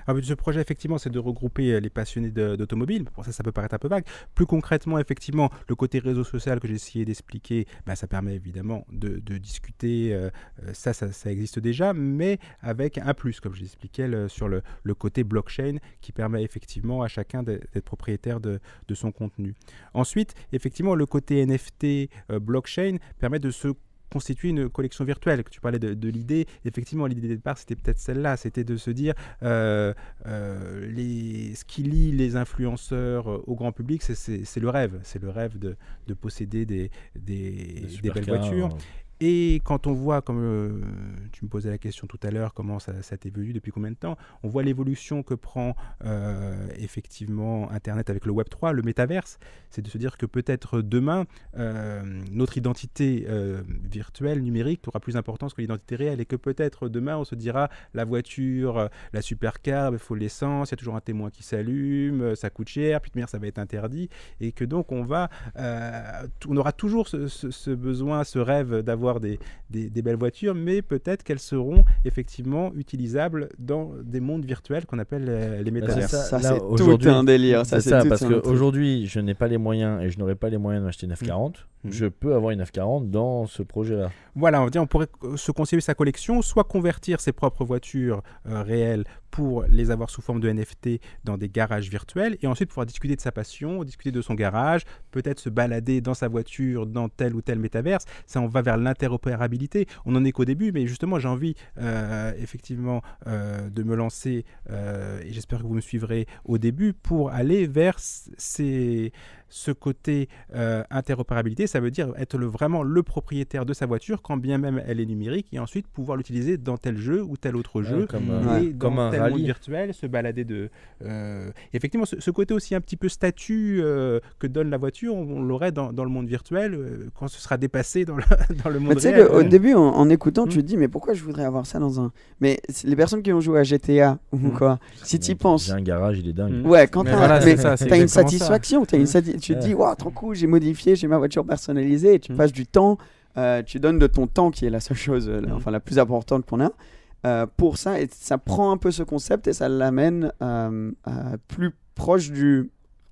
Ah, ce projet, effectivement, c'est de regrouper euh, les passionnés d'automobile. Pour ça, ça peut paraître un peu vague. Plus concrètement, effectivement, le côté réseau social que j'ai essayé d'expliquer, bah, ça permet évidemment de, discuter. euh, ça, ça, existe déjà, mais avec un plus, comme je l'expliquais, le- sur le, côté blockchain qui permet effectivement à chacun d'être propriétaire de, son contenu. Ensuite, effectivement, le côté NFT blockchain permet de se constituer une collection virtuelle. Que tu parlais de, de l'idée, effectivement, l'idée de départ, c'était peut-être celle-là, c'était de se dire euh, euh, les, ce qui lie les influenceurs euh, au grand public, c'est- le rêve, c'est le rêve de, de posséder des, des, Des des belles voitures. Et quand on voit, comme euh, tu me posais la question tout à l'heure, comment ça, ça t'est depuis combien de temps, on voit l'évolution que prend euh, effectivement Internet avec le Web 3, le métaverse, c'est de se dire que peut-être demain, euh, notre identité virtuelle, numérique, aura plus d'importance que l'identité réelle, et que peut-être demain, on se dira, la voiture, la supercar, il faut l'essence, il y a toujours un témoin qui s'allume, ça coûte cher, puis de ça va être interdit, et que donc on va, on aura toujours ce besoin, ce rêve d'avoir des, des- des belles voitures, mais peut-être qu'elles seront effectivement utilisables dans des mondes virtuels qu'on appelle euh, les Bah, métavers. c'est Ça, c'est tout aujourd'hui, un délire. Ça, C'est ça, parce qu'aujourd'hui, je n'ai pas les moyens et je n'aurai pas les moyens d'acheter une F40. Mhm. Je peux avoir une F40 dans ce projet-là. Voilà, on, dire, on pourrait euh, se concevoir sa collection, soit convertir ses propres voitures euh, réelles pour les avoir sous forme de NFT dans des garages virtuels, et ensuite pouvoir discuter de sa passion, discuter de son garage, peut-être se balader dans sa voiture dans tel ou tel métaverse. Ça, on va vers l'interopérabilité. On n'en est qu'au début, mais justement, j'ai envie euh, effectivement euh, de me lancer, euh, et j'espère que vous me suivrez au début, pour aller vers ces ce côté interopérabilité, ça veut dire être le- vraiment le propriétaire de sa voiture, quand bien même elle est numérique, et ensuite pouvoir l'utiliser dans tel jeu ou tel autre jeu, comme, et Ouais. dans comme un tel monde virtuel, se balader de... euh, Effectivement, ce, ce côté aussi un petit peu statut euh, que donne la voiture, on, on l'aurait dans, dans le monde virtuel, euh, quand ce sera dépassé dans le, dans le Mais monde tu sais réel. au début, en, en écoutant, tu te dis, mais pourquoi je voudrais avoir ça dans un. Mais les personnes qui ont joué à GTA ou Mm. quoi, si tu y penses, un garage, il est dingue. Ouais, quand Mais t'as voilà, mais une satisfaction, t'as une Mm. sati- tu te Ouais. dis, waouh, trop cool, j'ai modifié, j'ai ma voiture personnalisée, et tu passes du temps, euh, tu donnes de ton temps, qui est la seule chose, euh, la- enfin la plus importante qu'on a, euh, pour ça, et ça prend un peu ce concept et ça l'amène euh, à plus proche du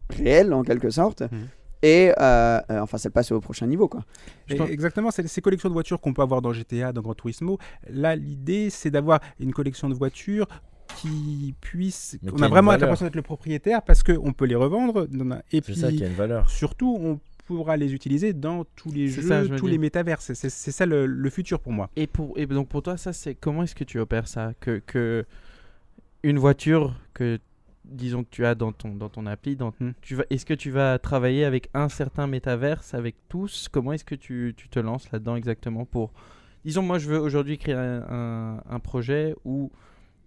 réel, en quelque sorte. Mm. Et euh, euh, enfin, c'est le passer au prochain niveau, quoi. Pense- Exactement, c'est ces collections de voitures qu'on peut avoir dans GTA, dans Gran Turismo. Là, l'idée, c'est d'avoir une collection de voitures qui puisse. Mais on qui a a vraiment l'impression d'être le propriétaire parce qu'on peut les revendre. Et C'est ça qui puis, a une valeur. surtout, on pourra les utiliser dans tous les jeux, ça, je me tous les métavers. C'est ça le, le futur pour moi. Et, pour, et donc pour toi, ça c'est comment est-ce que tu opères ça? Que, que une voiture que disons que tu as dans ton dans ton appli, dans, Hmm. tu vas est-ce que tu vas travailler avec un certain métaverse avec tous? Comment est-ce que tu, tu te lances là-dedans exactement pour disons moi je veux aujourd'hui créer un, un- projet où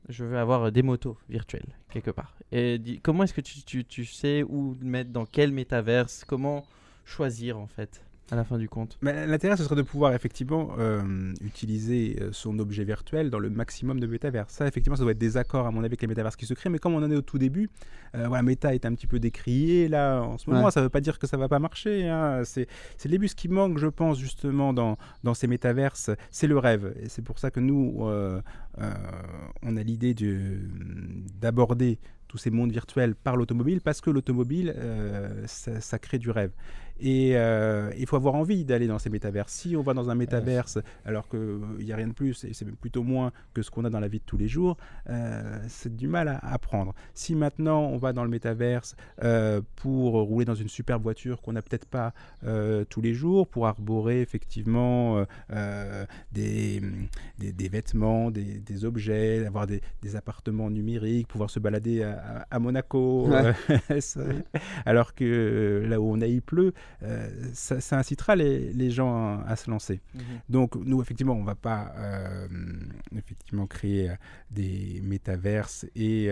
je veux avoir des motos virtuelles quelque part. Et dis- comment est-ce que tu, tu- tu sais où mettre dans quel métaverse? Comment choisir en fait à la fin du compte Mais L'intérêt, ce serait de pouvoir effectivement euh, utiliser euh, son objet virtuel dans le maximum de métavers. Ça, effectivement, ça doit être des accords, à mon avis, avec les métavers qui se créent. Mais comme on en est au tout début, euh, voilà, Meta est un petit peu décrié là en ce moment. Ouais. Ça ne veut pas dire que ça va pas marcher. hein. C'est c'est le début. Ce qui manque, je pense, justement, dans, dans ces métaverses, c'est le rêve. Et c'est pour ça que nous, euh, on a l'idée de- d'aborder tous ces mondes virtuels par l'automobile parce que l'automobile, ça, ça crée du rêve. Et euh, il faut avoir envie d'aller dans ces métavers. Si on va dans un métaverse alors qu'il n'y a rien de plus et c'est même plutôt moins que ce qu'on a dans la vie de tous les jours, euh, c'est du mal à apprendre. Si maintenant on va dans le métaverse euh, pour rouler dans une superbe voiture qu'on n'a peut-être pas euh, tous les jours, pour arborer effectivement euh, euh, des, des, des vêtements, des, des objets, avoir des, des appartements numériques, pouvoir se balader à, Monaco, Ouais. euh, alors que euh, là où on a il pleut, euh, ça, ça incitera les, les gens à, à se lancer. Donc nous, effectivement, on ne va pas euh, effectivement créer euh, des métaverses et,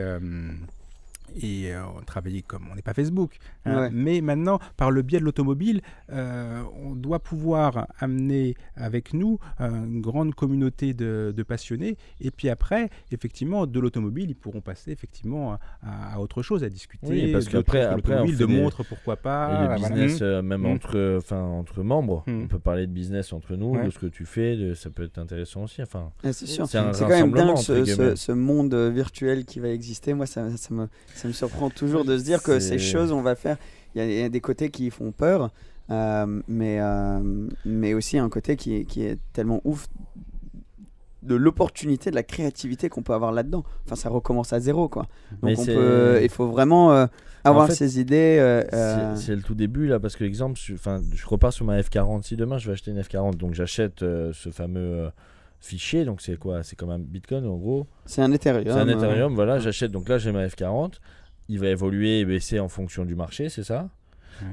et euh, travailler comme on n'est pas Facebook. hein. Ouais. Mais maintenant, par le biais de l'automobile, euh, on doit pouvoir amener avec nous euh, une grande communauté de, de passionnés. Et puis après, effectivement, de l'automobile, ils pourront passer effectivement à, autre chose, à discuter. Oui, parce qu'après- on l'automobile, de des- montres, pourquoi Et pas. le business, Mm. euh, même Mm. entre, enfin, entre membres, Mm. on peut parler de business entre nous, Ouais. de ce que tu fais, de, ça peut être intéressant aussi. Enfin, Ah, c'est sûr. C'est quand même dingue ce, ce- guillemets. ce monde virtuel qui va exister. Moi, ça, ça me, ça me surprend toujours de se dire que ces choses, on va faire. Il y, a- il y a des côtés qui font peur, euh, mais, euh, mais aussi un côté qui, est- qui est tellement ouf de l'opportunité, de la créativité qu'on peut avoir là-dedans. Enfin, ça recommence à zéro, quoi. Donc, on c'est- peut, il faut vraiment euh, avoir fait, ces idées. euh, c'est le tout début là, parce que exemple, je, je repars sur ma F40. Si demain je vais acheter une F40, donc j'achète euh, ce fameux fichier, donc c'est quoi? C'est comme un Bitcoin en gros. c'est un Ethereum. C'est un euh, Ethereum, voilà, j'achète. Donc là, j'ai ma F40. Il va évoluer et baisser en fonction du marché, c'est ça?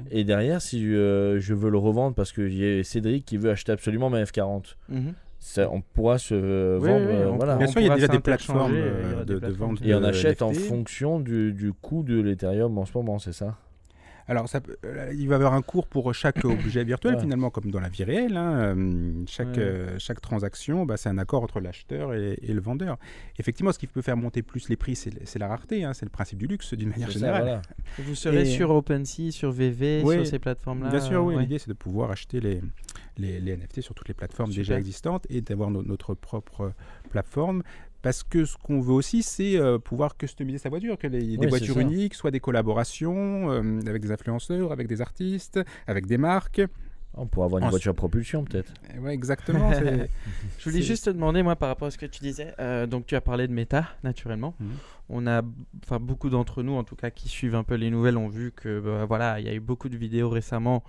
Et derrière, si euh, je veux le revendre parce que j'ai Cédric qui veut acheter absolument ma F40, Mhm. ça, on pourra se euh, Oui, vendre. oui, euh, on voilà. Bien sûr, il y a déjà des plateformes de, des de plateformes vente. Et on achète en fonction du, du coût de l'Ethereum en ce moment, c'est ça? Alors, ça peut- euh, il va y avoir un cours pour chaque objet virtuel, Ouais. finalement, comme dans la vie réelle. hein. Euh, Chaque, Ouais. euh, chaque transaction, bah, c'est un accord entre l'acheteur et, et le vendeur. Effectivement, ce qui peut faire monter plus les prix, c'est la rareté. hein. C'est le principe du luxe, d'une manière ça, générale. voilà. Vous serez Et- sur OpenSea, sur VV, Oui, sur ces plateformes-là Bien sûr, oui. ouais. L'idée, c'est de pouvoir acheter les, les, les NFT sur toutes les plateformes déjà existantes et d'avoir no- notre propre plateforme. Parce que ce qu'on veut aussi, c'est euh, pouvoir customiser sa voiture, que les, des c'est voitures ça. uniques, soit des collaborations euh, avec des influenceurs, avec des artistes, avec des marques. On pourra avoir une voiture à propulsion peut-être. Et Ouais, exactement. Je voulais juste te demander, moi, par rapport à ce que tu disais, euh, donc tu as parlé de méta, naturellement. Mhm. On a, enfin, beaucoup d'entre nous, en tout cas, qui suivent un peu les nouvelles, ont vu que, bah, voilà, il y a eu beaucoup de vidéos récemment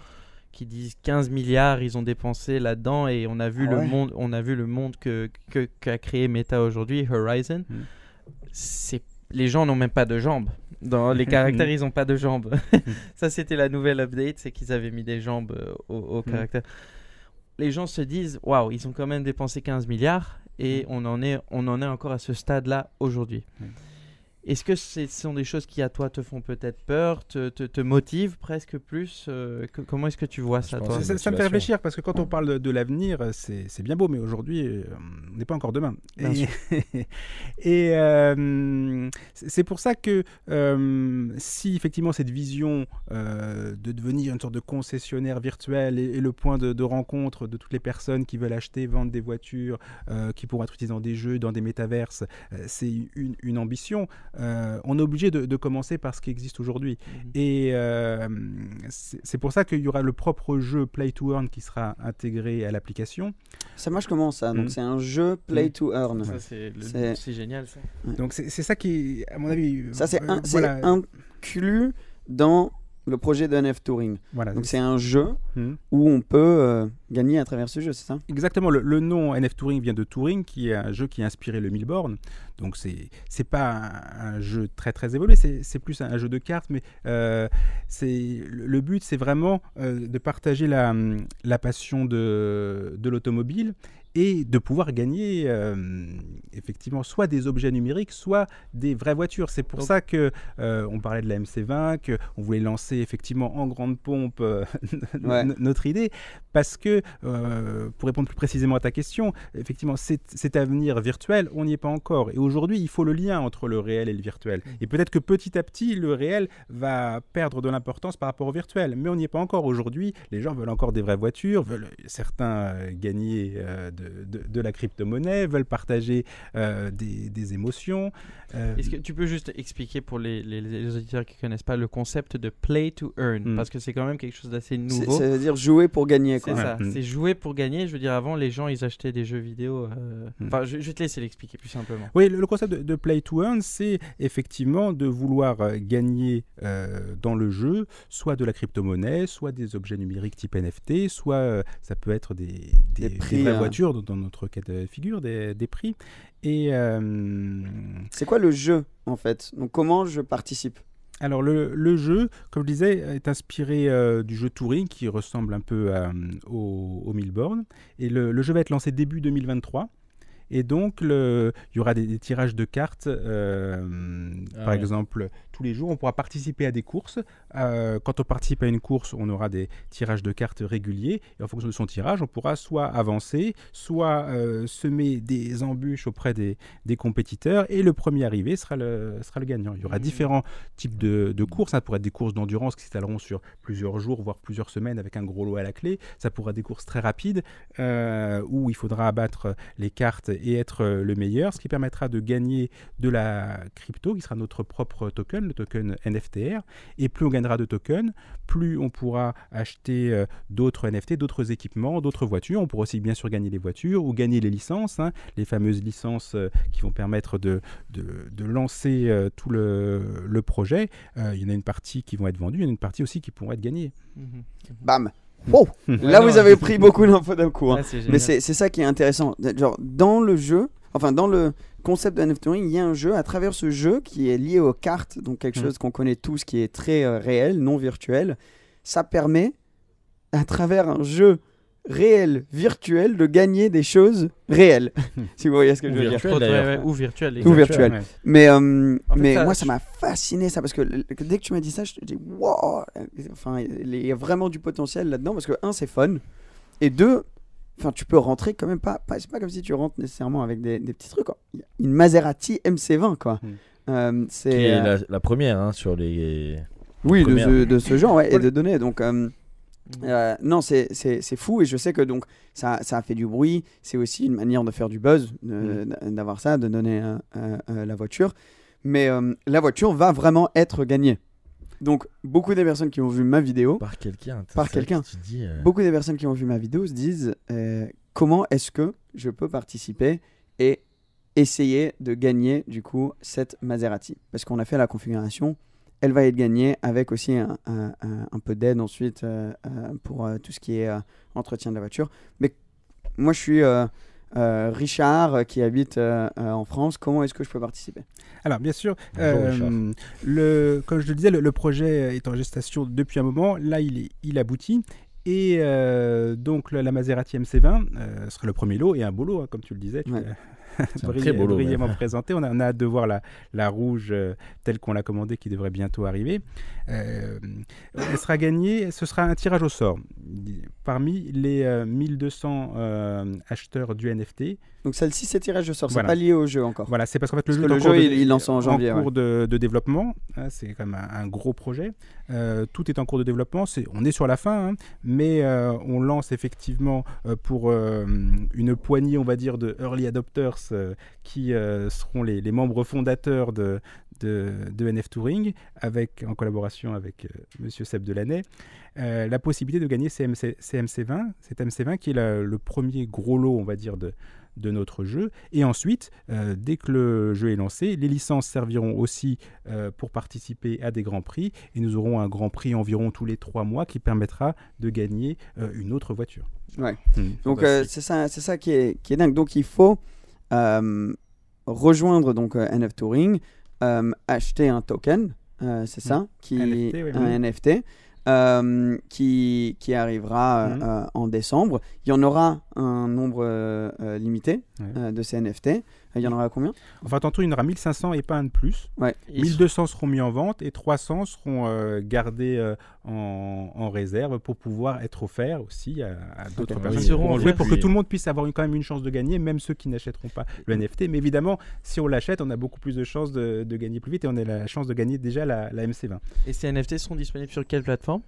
qui disent 15 milliards ils ont dépensé là-dedans et on a vu Ah le ouais. monde, on a vu le monde que qu'a créé Meta aujourd'hui, Horizon. Mhm. C'est les gens n'ont même pas de jambes. Dans les caractères, ils n'ont pas de jambes. Ça, c'était la nouvelle update, c'est qu'ils avaient mis des jambes euh, au, au Mhm. caractère. Les gens se disent, waouh, ils ont quand même dépensé 15 milliards et on en est, on en est encore à ce stade-là aujourd'hui. Mhm. Est-ce que ce sont des choses qui à toi te font peut-être peur, te, te, te motivent presque plus euh, que- Comment est-ce que tu vois ça, toi Ça, ça me fait réfléchir parce que quand on parle de, de l'avenir, c'est c'est bien beau, mais aujourd'hui, euh, on n'est pas encore demain. Bien et et, euh, c'est pour ça que euh, si effectivement cette vision euh, de devenir une sorte de concessionnaire virtuel est le point de, de rencontre de toutes les personnes qui veulent acheter, vendre des voitures, euh, qui pourront être utilisées dans des jeux, dans des métaverses, euh, c'est une, une ambition. Euh, on est obligé de, de commencer par ce qui existe aujourd'hui. Mhm. Et euh, c'est pour ça qu'il y aura le propre jeu Play to Earn qui sera intégré à l'application. Ça marche comment ça Donc Mhm. c'est un jeu play Mhm. to earn. Ça, c'est génial ça. Donc c'est ça qui, à mon avis, Ça c'est euh, un- c'est voilà, inclus dans le projet de NF Touring. voilà, Donc c'est un jeu Mhm. où on peut euh, gagner à travers ce jeu, c'est ça? Exactement, le, le nom NF Touring vient de Touring, qui est un jeu qui a inspiré le Milborn. Donc c'est c'est pas un, un jeu très très évolué, c'est plus un, un jeu de cartes, mais euh, c'est le but c'est vraiment euh, de partager la, la passion de, de l'automobile et de pouvoir gagner euh, effectivement soit des objets numériques, soit des vraies voitures. C'est pour Donc- ça que euh, on parlait de la MC20, que on voulait lancer effectivement en grande pompe euh, Ouais. notre idée, parce que pour répondre plus précisément à ta question, effectivement cet, avenir virtuel, on n'y est pas encore. Et aujourd'hui, il faut le lien entre le réel et le virtuel. Et peut-être que petit à petit, le réel va perdre de l'importance par rapport au virtuel, mais on n'y est pas encore aujourd'hui. Les gens veulent encore des vraies voitures, veulent certains gagner de, de- de la crypto-monnaie, veulent partager euh, des, des émotions. Euh, Est-ce que tu peux juste expliquer pour les, les- les auditeurs qui connaissent pas le concept de play to earn? Mm. Parce que c'est quand même quelque chose d'assez nouveau. Ça veut dire jouer pour gagner, C'est ça, Mm. c'est jouer pour gagner. Je veux dire, avant, les gens, ils achetaient des jeux vidéo. euh, Mm. Enfin, je, je vais te laisser l'expliquer plus simplement. Oui, le, le concept de, de play to earn, c'est effectivement de vouloir gagner euh, dans le jeu soit de la crypto-monnaie, soit des objets numériques type NFT, soit euh, ça peut être des, des, Des prix, des vraies hein. voitures dans, dans notre cas de figure, des, des prix. Et euh, C'est quoi le jeu, en fait? Donc, comment je participe? Alors le, le jeu, comme je disais, est inspiré euh, du jeu Touring qui ressemble un peu à, euh, au, au Milborn. Et le, le jeu va être lancé début 2023. Et donc, le- il y aura des, des tirages de cartes. euh, Ah par ouais. exemple, tous les jours, on pourra participer à des courses. Euh, quand on participe à une course, on aura des tirages de cartes réguliers. Et en fonction de son tirage, on pourra soit avancer, soit euh, semer des embûches auprès des, des compétiteurs. Et le premier arrivé sera le, sera le gagnant. Il y aura Mhm. différents types de, de courses. Ça pourrait être des courses d'endurance qui s'étaleront sur plusieurs jours, voire plusieurs semaines avec un gros lot à la clé. Ça pourra être des courses très rapides euh, où il faudra abattre les cartes et être le meilleur, ce qui permettra de gagner de la crypto, qui sera notre propre token, le token NFTR. Et plus on gagnera de tokens, plus on pourra acheter euh, d'autres NFT, d'autres équipements, d'autres voitures. On pourra aussi bien sûr gagner les voitures ou gagner les licences, hein, les fameuses licences euh, qui vont permettre de, de, de lancer euh, tout le, le projet. Euh, il y en a une partie qui vont être vendues, il y en a une partie aussi qui pourront être gagnées. Mhm. Bam Wow Là, Ouais, vous avez pris beaucoup d'infos d'un coup. hein. C'est Mais c'est ça qui est intéressant. Genre, dans le jeu, enfin, dans le concept de NFT Touring, il y a un jeu à travers ce jeu qui est lié aux cartes, donc quelque Mm. chose qu'on connaît tous qui est très euh, réel, non virtuel. Ça permet, à travers un jeu réel, virtuel, de gagner des choses réelles. si vous voyez ce que je Ou veux dire. virtuel, ouais, ouais, ou virtuel. Exact. virtuel. Ouais. Mais, euh, En fait, mais ça- moi, ça m'a fasciné ça parce que dès que tu m'as dit ça, je te dis wow, enfin, il y a vraiment du potentiel là-dedans parce que un, c'est fun et deux, enfin, tu peux rentrer quand même pas, pas c'est pas comme si tu rentres nécessairement avec des, des petits trucs. quoi. Une Maserati MC20 quoi. Mm. Euh, c'est euh, la, la première hein, sur les. oui de ce, de ce genre ouais, et de données donc. euh, Mhm. euh, non, c'est c'est- c'est fou et je sais que donc ça, ça a fait du bruit. C'est aussi une manière de faire du buzz, de- d'avoir ça, de donner euh, euh, euh, la voiture. Mais euh, la voiture va vraiment être gagnée. Donc, beaucoup des personnes qui ont vu ma vidéo, Par quelqu'un. Par quelqu'un. que euh, beaucoup des personnes qui ont vu ma vidéo se disent euh, comment est-ce que je peux participer et essayer de gagner du coup cette Maserati? Parce qu'on a fait la configuration, elle va être gagnée avec aussi un, un- un- un peu d'aide ensuite euh, pour tout ce qui est entretien de la voiture. Mais moi je suis euh, Richard euh, qui habite euh, euh, en France, comment est-ce que je peux participer? Alors, bien sûr, Bonjour, euh, Richard. le, comme je le disais, le, le projet est en gestation depuis un moment. Là, il, est- il aboutit. Et euh, donc, la, la Maserati MC20 euh, sera le premier lot et un beau lot, hein, comme tu le disais. Tu Ouais. beau lot, brillamment même. présenté. On a, on a hâte de voir la, la rouge euh, telle qu'on l'a commandée qui devrait bientôt arriver. Euh, elle sera gagnée, ce sera un tirage au sort. Parmi les euh, 1200 euh, acheteurs du NFT, Donc celle-ci c'est tirage de sort, c'est Voilà. pas lié au jeu encore. voilà, c'est parce qu'en fait le Parce jeu, que est le en cours jeu, de- il- il lance en janvier, cours de, de développement. hein, c'est quand même un, un gros projet. Euh, tout est en cours de développement. C'est, on est sur la fin, hein, mais euh, on lance effectivement euh, pour euh, une poignée, on va dire, de early adopters euh, qui euh, seront les, les membres fondateurs de, de, de NF Touring, avec, en collaboration avec euh, Monsieur Seb Delaney, euh, la possibilité de gagner CMC, CMC20, cet MC20 qui est la- le premier gros lot, on va dire, de, de notre jeu. Et ensuite, euh, dès que le jeu est lancé, les licences serviront aussi euh, pour participer à des grands prix. Et nous aurons un grand prix environ tous les trois mois qui permettra de gagner euh, une autre voiture. Ouais. Hmm. Donc c'est ça, c'est ça qui est, qui est dingue. Donc il faut rejoindre donc NF Touring, acheter un token, euh, c'est ça, qui NFT, oui, un. NFT euh, qui qui arrivera euh, euh, en décembre. Il y en aura un nombre euh, euh, limité Ouais. euh, de ces NFT. Il y en aura combien? Enfin, tantôt, il y en aura 1500 et pas un de plus. Ils 1200 seront mis en vente et 300 seront euh, gardés euh, en, en réserve pour pouvoir être offerts aussi à, à d'autres personnes. Ils qui seront pourront jouer pour que tout le monde puisse avoir une- quand même une chance de gagner, même ceux qui n'achèteront pas le NFT. Mais évidemment, si on l'achète, on a beaucoup plus de chances de, de gagner plus vite et on a la chance de gagner déjà la, la MC20. Et ces NFT seront disponibles sur quelle plateforme?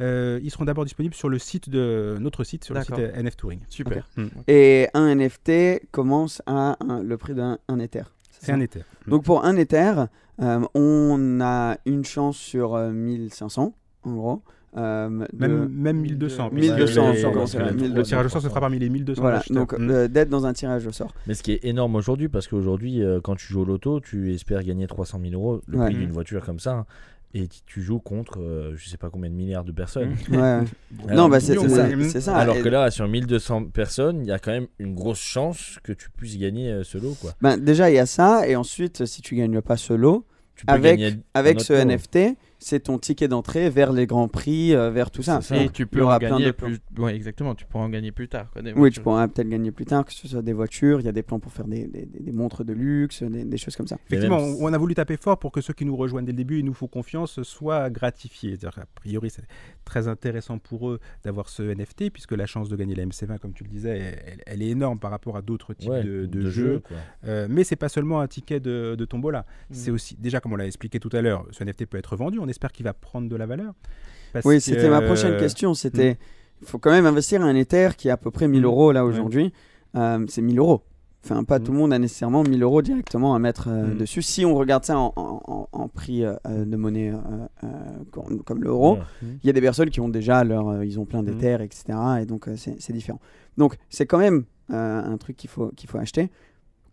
Euh, ils seront d'abord disponibles sur le site de notre site, sur le site euh, NF Touring. Super. Et un NFT commence à un- le prix d'un un Ether. C'est un Ether. Donc pour un Ether, euh, on a une chance sur euh, 1500 en gros. euh, de- Même, même 1200. 1200, puisque ça les- commence à le, 1200. tirage au sort se fera parmi les 1200 Voilà, acheteurs. donc Mm. euh, d'être dans un tirage au sort. Mais ce qui est énorme aujourd'hui, parce qu'aujourd'hui, euh, quand tu joues au loto, tu espères gagner 300 000 euros, le Ouais. prix d'une voiture comme ça, hein, et tu- joues contre euh, je sais pas combien de milliards de personnes. Ouais, ouais. Alors, non, bah c'est ça. Alors Et- que là, sur 1200 personnes, il y a quand même une grosse chance que tu puisses gagner euh, ce lot. Quoi. ben, déjà, il y a ça. Et ensuite, si tu gagnes pas ce lot, Tu peux avec, gagner avec ce lot. NFT, c'est ton ticket d'entrée vers les grands prix, euh, vers tout ça. Et tu peux en gagner plus. Ouais, exactement. Tu pourras en gagner plus tard. quoi, des Oui, tu pourras peut-être gagner plus tard, que ce soit des voitures, il y a des plans pour faire des, des- montres de luxe, des, des choses comme ça. Effectivement, même- on a voulu taper fort pour que ceux qui nous rejoignent dès le début et nous font confiance soient gratifiés. C'est-à-dire, A priori, c'est très intéressant pour eux d'avoir ce NFT, puisque la chance de gagner la MC20, comme tu le disais, elle, elle est énorme par rapport à d'autres types Ouais, de, de de jeux. quoi. Euh, mais c'est pas seulement un ticket de, de tombola. Mm. C'est aussi, déjà, comme on l'a expliqué tout à l'heure, ce NFT peut être vendu. On espère qu'il va prendre de la valeur. Parce Oui, que, c'était ma prochaine euh, question. C'était, il faut quand même investir un Ether qui est à peu près 1000 Mm. euros là Ouais. aujourd'hui. Euh, c'est 1000 euros. Enfin, pas tout le monde a nécessairement 1000 euros directement à mettre euh, dessus. Si on regarde ça en, en- en- en prix euh, de monnaie euh, comme, comme l'euro, il y a des personnes qui ont déjà leur, ils ont plein d'Ether, etc. Et donc c'est différent. Donc c'est quand même un truc qu'il faut qu'il faut acheter.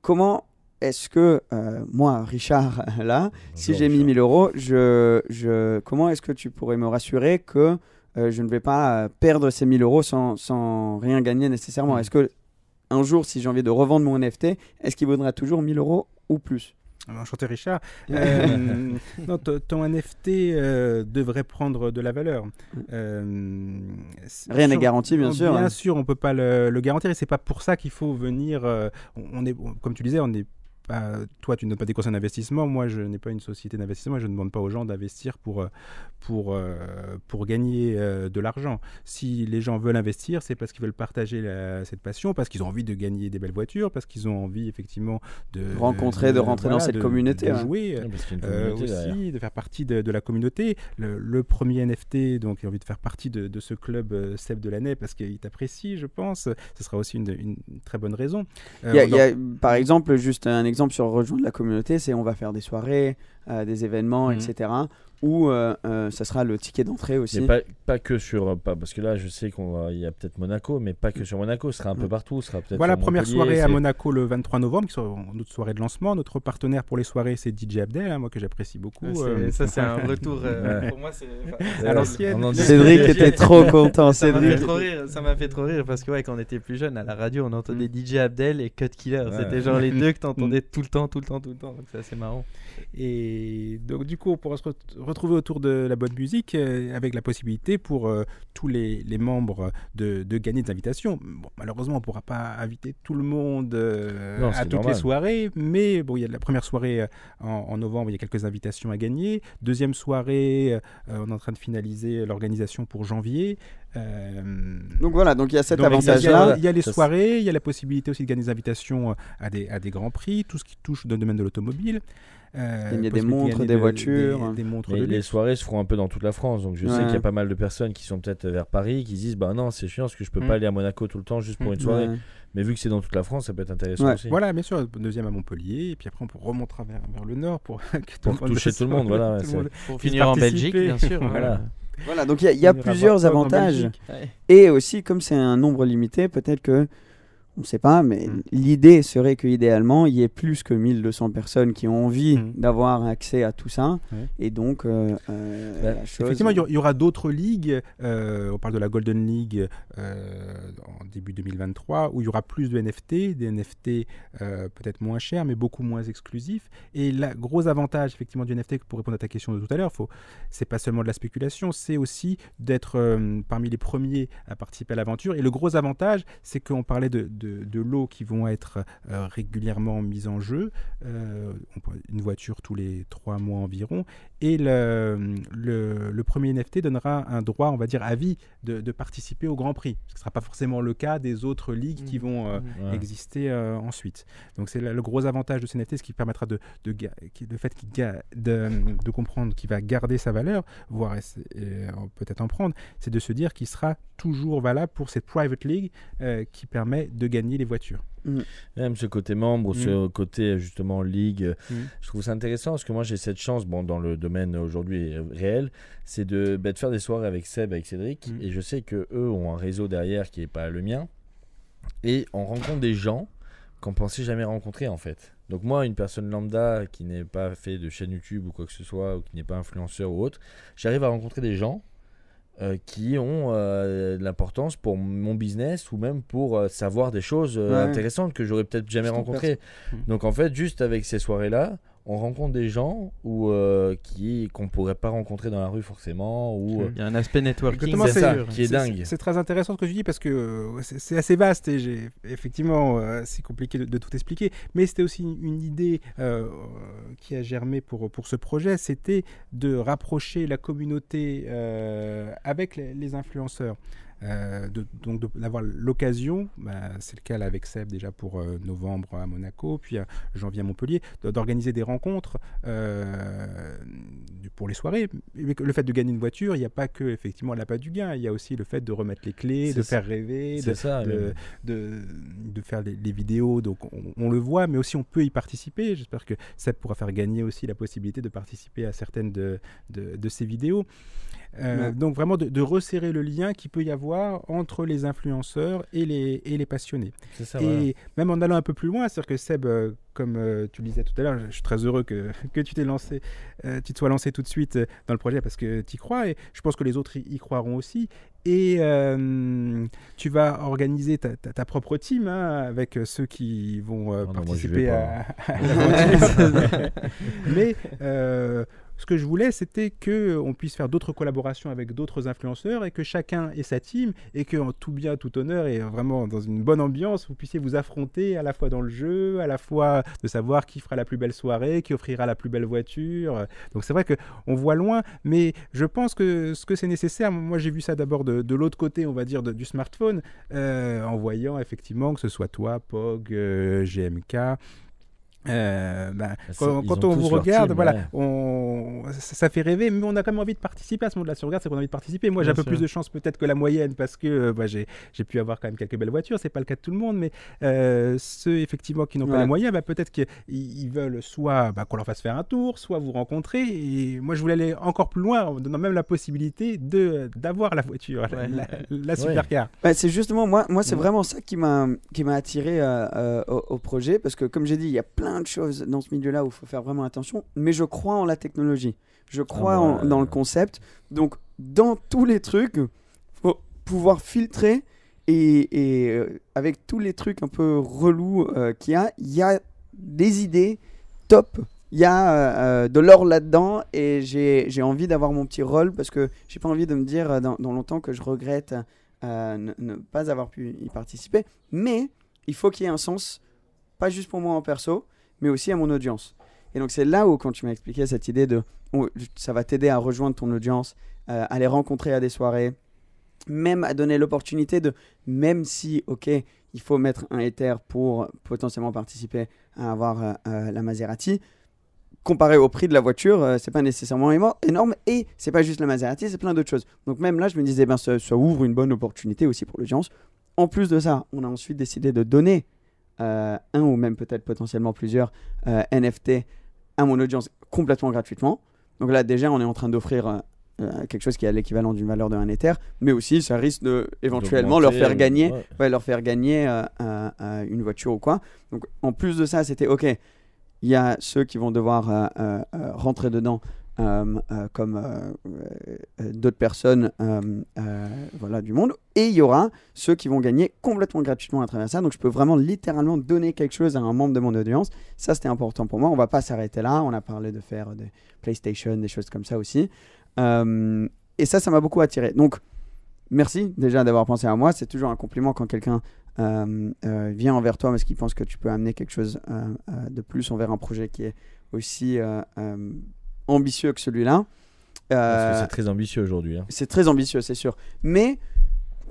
Comment est-ce que euh, moi, Richard, là, si j'ai mis Richard. 1000 euros, je, je, comment est-ce que tu pourrais me rassurer que euh, je ne vais pas euh, perdre ces 1000 euros sans, sans rien gagner nécessairement? Mm. Est-ce que un jour, si j'ai envie de revendre mon NFT, est-ce qu'il vaudra toujours 1000 euros ou plus? Enchanté Richard. Euh, non, ton NFT euh, devrait prendre de la valeur. Euh, c'est- Rien n'est garanti, bien sûr. Bien hein. sûr, on peut pas le, le garantir et c'est pas pour ça qu'il faut venir. on est, comme tu disais, on est pas. Toi, tu ne donnes pas des conseils d'investissement. Moi, je n'ai pas une société d'investissement. et Je ne demande pas aux gens d'investir pour euh, pour euh, pour gagner euh, de l'argent. Si les gens veulent investir, c'est parce qu'ils veulent partager la- cette passion, parce qu'ils ont envie de gagner des belles voitures, parce qu'ils ont envie effectivement de Rencontrer, de rentrer dans cette de- communauté, de ouais. jouer. Ouais, parce qu'il y a une Euh, communauté aussi de faire partie de, de la communauté. Le, le premier NFT, donc il a envie de faire partie de, de ce club euh, Seb de l'année parce qu'il t'apprécie, je pense. Ce sera aussi une, une très bonne raison. Euh, Il y a, par exemple, juste un exemple sur rejoindre la communauté, c'est on va faire des soirées, des événements, Mhm. etc. Où euh, euh, ça sera le ticket d'entrée aussi. Mais pas, pas que sur. euh, Pas, parce que là, je sais qu'il y a peut-être Monaco, mais pas que sur Monaco. Ce sera un peu Mm. partout. Ce sera peut-être. Voilà, première soirée à Monaco le 23 novembre, qui sera notre soirée de lancement. Notre partenaire pour les soirées, c'est DJ Abdel, hein, moi que j'apprécie beaucoup. Ouais, euh, Ça, c'est un retour. euh, Ouais. Pour moi, c'est. à l'ancienne. Cédric était trop content. Ça m'a fait Cédric. trop rire, ça m'a fait trop rire parce que ouais, quand on était plus jeune à la radio, on entendait DJ Abdel et Cut Killer. Ouais. C'était genre les deux que t'entendais tout le temps, tout le temps, tout le temps. Donc c'est assez marrant. Et donc, du coup, on pourra se ret- retrouver autour de la bonne musique euh, avec la possibilité pour euh, tous les, les membres de, de gagner des invitations. Bon, malheureusement, on ne pourra pas inviter tout le monde euh, Non, à toutes normal. les soirées, mais bon, il y a la première soirée en, en novembre, il y a quelques invitations à gagner. Deuxième soirée, euh, on est en train de finaliser l'organisation pour janvier. Euh, Donc voilà, donc il y a cet donc, il y a- il y a- avantage-là. Il y a les Ça, soirées, il y a la possibilité aussi de gagner des invitations à des, à des grands prix, tout ce qui touche dans le domaine de l'automobile. Euh, Gagner des possibilité de montres, des de- voitures. des, des montres de les soirées se feront un peu dans toute la France, donc je sais qu'il y a pas mal de personnes qui sont peut-être vers Paris qui se disent bah non c'est chiant parce que je peux Mm. pas aller à Monaco tout le temps juste pour Mm. une soirée. Ouais. Mais vu que c'est dans toute la France, ça peut être intéressant Ouais. aussi. Voilà, bien sûr, deuxième à Montpellier, et puis après on remontera vers, vers le nord pour, toucher tout le monde, voilà, tout Pour finir en Belgique, bien sûr. Voilà. Voilà, donc il y a, il y a Il y plusieurs avantages. Et aussi, comme c'est un nombre limité, peut-être que, on ne sait pas, mais Mm. l'idée serait qu'idéalement, il y ait plus que 1200 personnes qui ont envie Mm. d'avoir accès à tout ça. Ouais. Et donc, euh, euh, Bah, la chose- Effectivement, il y aura- d'autres ligues. euh, on parle de la Golden League en début 2023, où il y aura plus de NFT, des NFT peut-être moins chers, mais beaucoup moins exclusifs. Et le gros avantage, effectivement, du NFT, pour répondre à ta question de tout à l'heure, faut, c'est pas seulement de la spéculation, c'est aussi d'être parmi les premiers à participer à l'aventure. Et le gros avantage, c'est qu'on parlait de, de- de lots qui vont être euh, régulièrement mis en jeu, euh, une voiture tous les trois mois environ, et le, le, le premier NFT donnera un droit, on va dire, à vie de, de participer au Grand Prix. Ce ne sera pas forcément le cas des autres ligues qui vont euh, Ouais. exister euh, ensuite. Donc c'est le, gros avantage de ces NFT, ce qui permettra de, de, le fait comprendre qu'il va garder sa valeur, voire peut-être en prendre, c'est de se dire qu'il sera toujours valable pour cette private league euh, qui permet de gagner les voitures. Même ce côté membre, ou Mm. ce côté justement ligue, euh, Mm. je trouve ça intéressant parce que moi j'ai cette chance, bon, dans le domaine aujourd'hui réel, c'est de, bah, de faire des soirées avec Seb, avec Cédric, Mm. et je sais que eux ont un réseau derrière qui est pas le mien, et on rencontre des gens qu'on pensait jamais rencontrer en fait. Donc moi, une personne lambda qui n'est pas fait de chaîne YouTube ou quoi que ce soit, ou qui n'est pas influenceur ou autre, j'arrive à rencontrer des gens euh, qui ont euh, de l'importance pour mon business ou même pour euh, savoir des choses Ouais. intéressantes que j'aurais peut-être jamais rencontrées. Donc en fait, juste avec ces soirées-là, on rencontre des gens ou euh, qui qu'on pourrait pas rencontrer dans la rue forcément ou euh, Il y a un aspect networking. C'est ça qui est dingue. C'est très intéressant ce que je dis parce que euh, c'est assez vaste et j'ai effectivement euh, c'est compliqué de, de tout expliquer. Mais c'était aussi une, une idée euh, qui a germé pour, pour ce projet, c'était de rapprocher la communauté euh, avec les, les influenceurs. Euh, de- donc d'avoir l'occasion, bah, c'est le cas là avec Seb déjà pour euh, novembre à Monaco, puis euh, janvier à Montpellier, d'organiser des rencontres euh, pour les soirées. Le fait de gagner une voiture, il n'y a pas que effectivement l'appât du gain, il y a aussi le fait de remettre les clés, de ça. faire rêver, de, c'est ça. de, mais- de, de faire les, les vidéos. Donc on, on le voit, mais aussi on peut y participer. J'espère que Seb pourra faire gagner aussi la possibilité de participer à certaines de, de, de ces vidéos. Euh, Ouais. Donc vraiment de, de resserrer le lien qu'il peut y avoir entre les influenceurs et les, et les passionnés. ça. et voilà. même en allant un peu plus loin, c'est-à-dire que Seb, euh, comme euh, tu le disais tout à l'heure, je suis très heureux que, que tu t'es lancé, tu te sois lancé tout de suite dans le projet parce que tu y crois et je pense que les autres y, y croiront aussi. Et tu vas organiser ta, ta- ta propre team hein, avec ceux qui vont Oh non, participer à, à l'aventure. Mais ce que je voulais, c'était que on puisse faire d'autres collaborations avec d'autres influenceurs et que chacun ait sa team et que en tout bien, tout honneur et vraiment dans une bonne ambiance, vous puissiez vous affronter à la fois dans le jeu, à la fois de savoir qui fera la plus belle soirée, qui offrira la plus belle voiture. Donc c'est vrai que on voit loin, mais je pense que ce que c'est nécessaire, moi j'ai vu ça d'abord de, l'autre côté, on va dire, du smartphone, euh, en voyant effectivement que ce soit toi, Pog, euh, GMK. Euh, ben, C'est- quand, on vous regarde, team, voilà, ouais. on, ça, ça fait rêver, mais on a quand même envie de participer à ce moment-là. Si on regarde, c'est qu'on a envie de participer. Moi, j'ai un peu plus de chance peut-être que la moyenne parce que euh, bah, j'ai pu avoir quand même quelques belles voitures. C'est pas le cas de tout le monde, mais euh, ceux effectivement qui n'ont pas moyens, bah, peut-être qu'ils ils veulent soit bah, qu'on leur fasse faire un tour, soit vous rencontrer. Et moi, je voulais aller encore plus loin en donnant même la possibilité de d'avoir la voiture, la- Ouais. la, la supercar. Bah, c'est justement moi, moi c'est Mhm. vraiment ça qui m'a qui m'a attiré euh, euh, au, au projet parce que comme j'ai dit, il y a plein de choses dans ce milieu-là où il faut faire vraiment attention. Mais je crois en la technologie, je crois bah, en- dans le euh. concept. Donc dans tous les trucs, faut pouvoir filtrer et, et, euh, avec tous les trucs un peu relous euh, qu'il y a, il y a des idées top. Il y a euh, de l'or là-dedans et j'ai envie d'avoir mon petit rôle parce que j'ai pas envie de me dire dans, dans longtemps que je regrette ne, ne pas avoir pu y participer. Mais il faut qu'il y ait un sens, pas juste pour moi en perso, mais aussi à mon audience. Et donc c'est là où quand tu m'as expliqué cette idée de ça va t'aider à rejoindre ton audience, euh, à les rencontrer à des soirées, même à donner l'opportunité de, même si, ok, il faut mettre un Ether pour potentiellement participer à avoir euh, euh, la Maserati, comparé au prix de la voiture, euh, c'est pas nécessairement énorme. Et c'est pas juste la Maserati, c'est plein d'autres choses. Donc même là, je me disais, ben, ça, ouvre une bonne opportunité aussi pour l'audience. En plus de ça, on a ensuite décidé de donner un ou même peut-être potentiellement plusieurs euh, NFT à mon audience complètement gratuitement. Donc là, déjà, on est en train d'offrir euh, euh, quelque chose qui a l'équivalent d'une valeur de 1 Ether, mais aussi ça risque de éventuellement leur faire gagner ouais. ouais, leur faire gagner euh, euh, euh, une voiture ou quoi. Donc en plus de ça, c'était ok. Il y a ceux qui vont devoir euh, euh, euh, rentrer dedans euh, euh, comme euh, euh, d'autres personnes euh, euh, voilà, du monde. Et il y aura ceux qui vont gagner complètement gratuitement à travers ça. Donc je peux vraiment littéralement donner quelque chose à un membre de mon audience. Ça, c'était important pour moi. On va pas s'arrêter là. On a parlé de faire des PlayStation, des choses comme ça aussi. Euh, et ça, ça m'a beaucoup attiré. Donc merci déjà d'avoir pensé à moi. C'est toujours un compliment quand quelqu'un euh, euh, vient envers toi parce qu'il pense que tu peux amener quelque chose euh, euh, de plus envers un projet qui est aussi euh, euh, ambitieux que celui-là. Euh, c'est très ambitieux aujourd'hui. hein. c'est très ambitieux, c'est sûr. Mais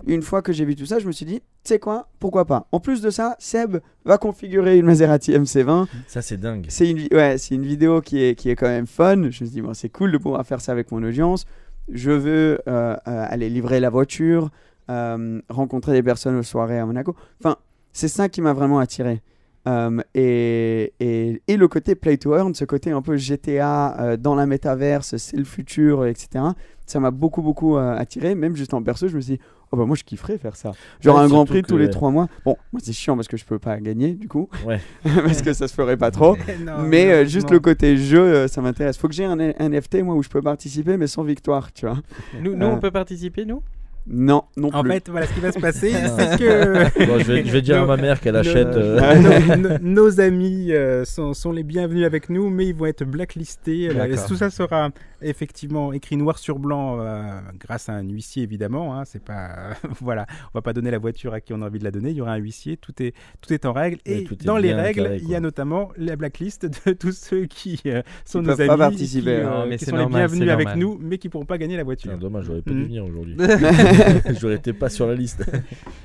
une fois que j'ai vu tout ça, je me suis dit, tu sais quoi, pourquoi pas. En plus de ça, Seb va configurer une Maserati MC20. Ça, c'est dingue. C'est une, ouais, c'est une vidéo qui est, qui est quand même fun. Je me suis dit, bon, c'est cool de pouvoir faire ça avec mon audience. Je veux euh, euh, aller livrer la voiture, euh, rencontrer des personnes aux soirées à Monaco. Enfin, c'est ça qui m'a vraiment attiré. Euh, et, et, et le côté play to earn, ce côté un peu GTA euh, dans la métaverse, c'est le futur, etc. Ça m'a beaucoup, beaucoup euh, attiré. Même juste en perso, je me suis dit, oh bah moi je kifferais faire ça. Genre Ouais, un grand prix tous les trois mois. Bon, moi c'est chiant parce que je peux pas gagner du coup. Ouais. parce que ça se ferait pas trop. Non, Mais euh, non, juste non. le côté jeu, euh, ça m'intéresse. Faut que j'ai un, un NFT, moi, où je peux participer, mais sans victoire, tu vois. Nous, nous Euh, on peut participer, nous? Non, non En plus. fait, voilà ce qui va se passer, c'est que Bon, je, vais, je vais dire à Nos- ma mère qu'elle nos- achète. euh, nos, nos- amis euh, sont, sont les bienvenus avec nous, mais ils vont être blacklistés. Euh. Tout ça sera effectivement écrit noir sur blanc euh, grâce à un huissier, évidemment. hein, c'est pas voilà, on va pas donner la voiture à qui on a envie de la donner. Il y aura un huissier. Tout est tout est en règle. Et dans les règles, carré, il y a notamment la blacklist de tous ceux qui euh, sont Qui nos peuvent amis, pas participer. qui, euh, Non, mais qui sont normal, les bienvenus avec normal. nous, mais qui pourront pas gagner la voiture. Dommage, j'aurais pas dû Mm. venir aujourd'hui. j'aurais été pas sur la liste.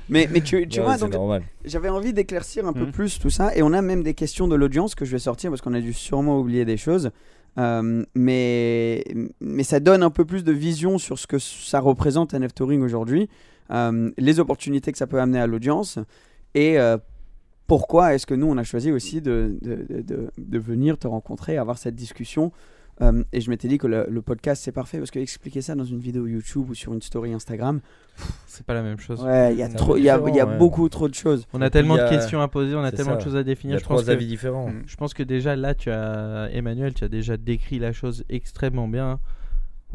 mais, mais tu, tu Ouais, vois, donc j'avais envie d'éclaircir un peu Mhm. plus tout ça. Et on a même des questions de l'audience que je vais sortir parce qu'on a dû sûrement oublier des choses. Euh, mais, mais ça donne un peu plus de vision sur ce que ça représente NF Touring aujourd'hui, euh, les opportunités que ça peut amener à l'audience et euh, pourquoi est-ce que nous on a choisi aussi de- de- de venir te rencontrer, avoir cette discussion. Euh, et je m'étais dit que le, le podcast c'est parfait parce que expliquer ça dans une vidéo YouTube ou sur une story Instagram, C'est pas la même chose. ouais, il y a trop, il y a, il y a différent, ouais. beaucoup trop de choses. On a Et tellement de questions à poser, on a tellement ça. de choses à définir. a Je pense, trois que, avis différents. Mm. je pense que déjà là, tu as Emmanuel, tu as déjà décrit la chose extrêmement bien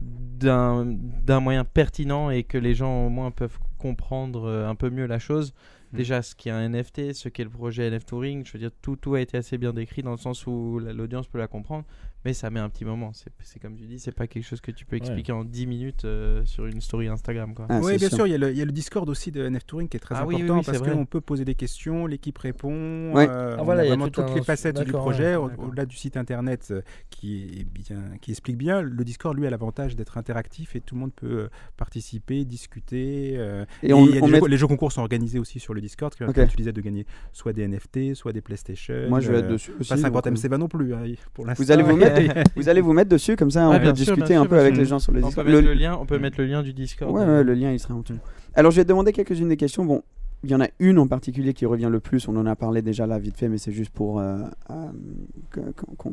d'un moyen pertinent et que les gens au moins peuvent comprendre euh, un peu mieux la chose. Mm. Déjà, ce qu'est un NFT, ce qu'est le projet NF Touring, je veux dire, tout, tout a été assez bien décrit dans le sens où la- l'audience peut la comprendre, mais ça met un petit moment. C'est c'est comme tu dis, c'est pas quelque chose que tu peux expliquer en 10 minutes euh, sur une story Instagram. Quoi. Ah, oui, bien sûr. il y, a le, il y a le Discord aussi de NF Touring qui est très Ah oui, oui, important oui, c'est parce qu'on peut poser des questions, l'équipe répond. Ouais. euh, Ah, on voilà, y a vraiment tout toutes un- les facettes du projet, ouais, au-delà du site internet euh, qui, est bien, qui explique bien. Le Discord, lui, a l'avantage d'être interactif et tout le monde peut euh, participer, discuter. euh, Et et on, il y a on des met- jeux- les jeux concours sont organisés aussi sur le Discord qui va Ok. permettre d'utiliser de gagner soit des NFT, soit des PlayStation. Moi, je vais être dessus aussi. Pas 50 donc, euh, MC20 non plus, hein, pour l'instant. Vous allez vous mettre, vous allez vous mettre dessus comme ça, on Ouais, peut sûr, discuter un sûr, peu avec les gens sur les On Discord. Le- le lien, on peut mettre le lien du Discord. Ouais, ouais, le lien il sera en dessous. Alors je vais demander quelques-unes des questions. Bon, il y en a une en particulier qui revient le plus. On en a parlé déjà là vite fait, mais c'est juste pour euh, euh,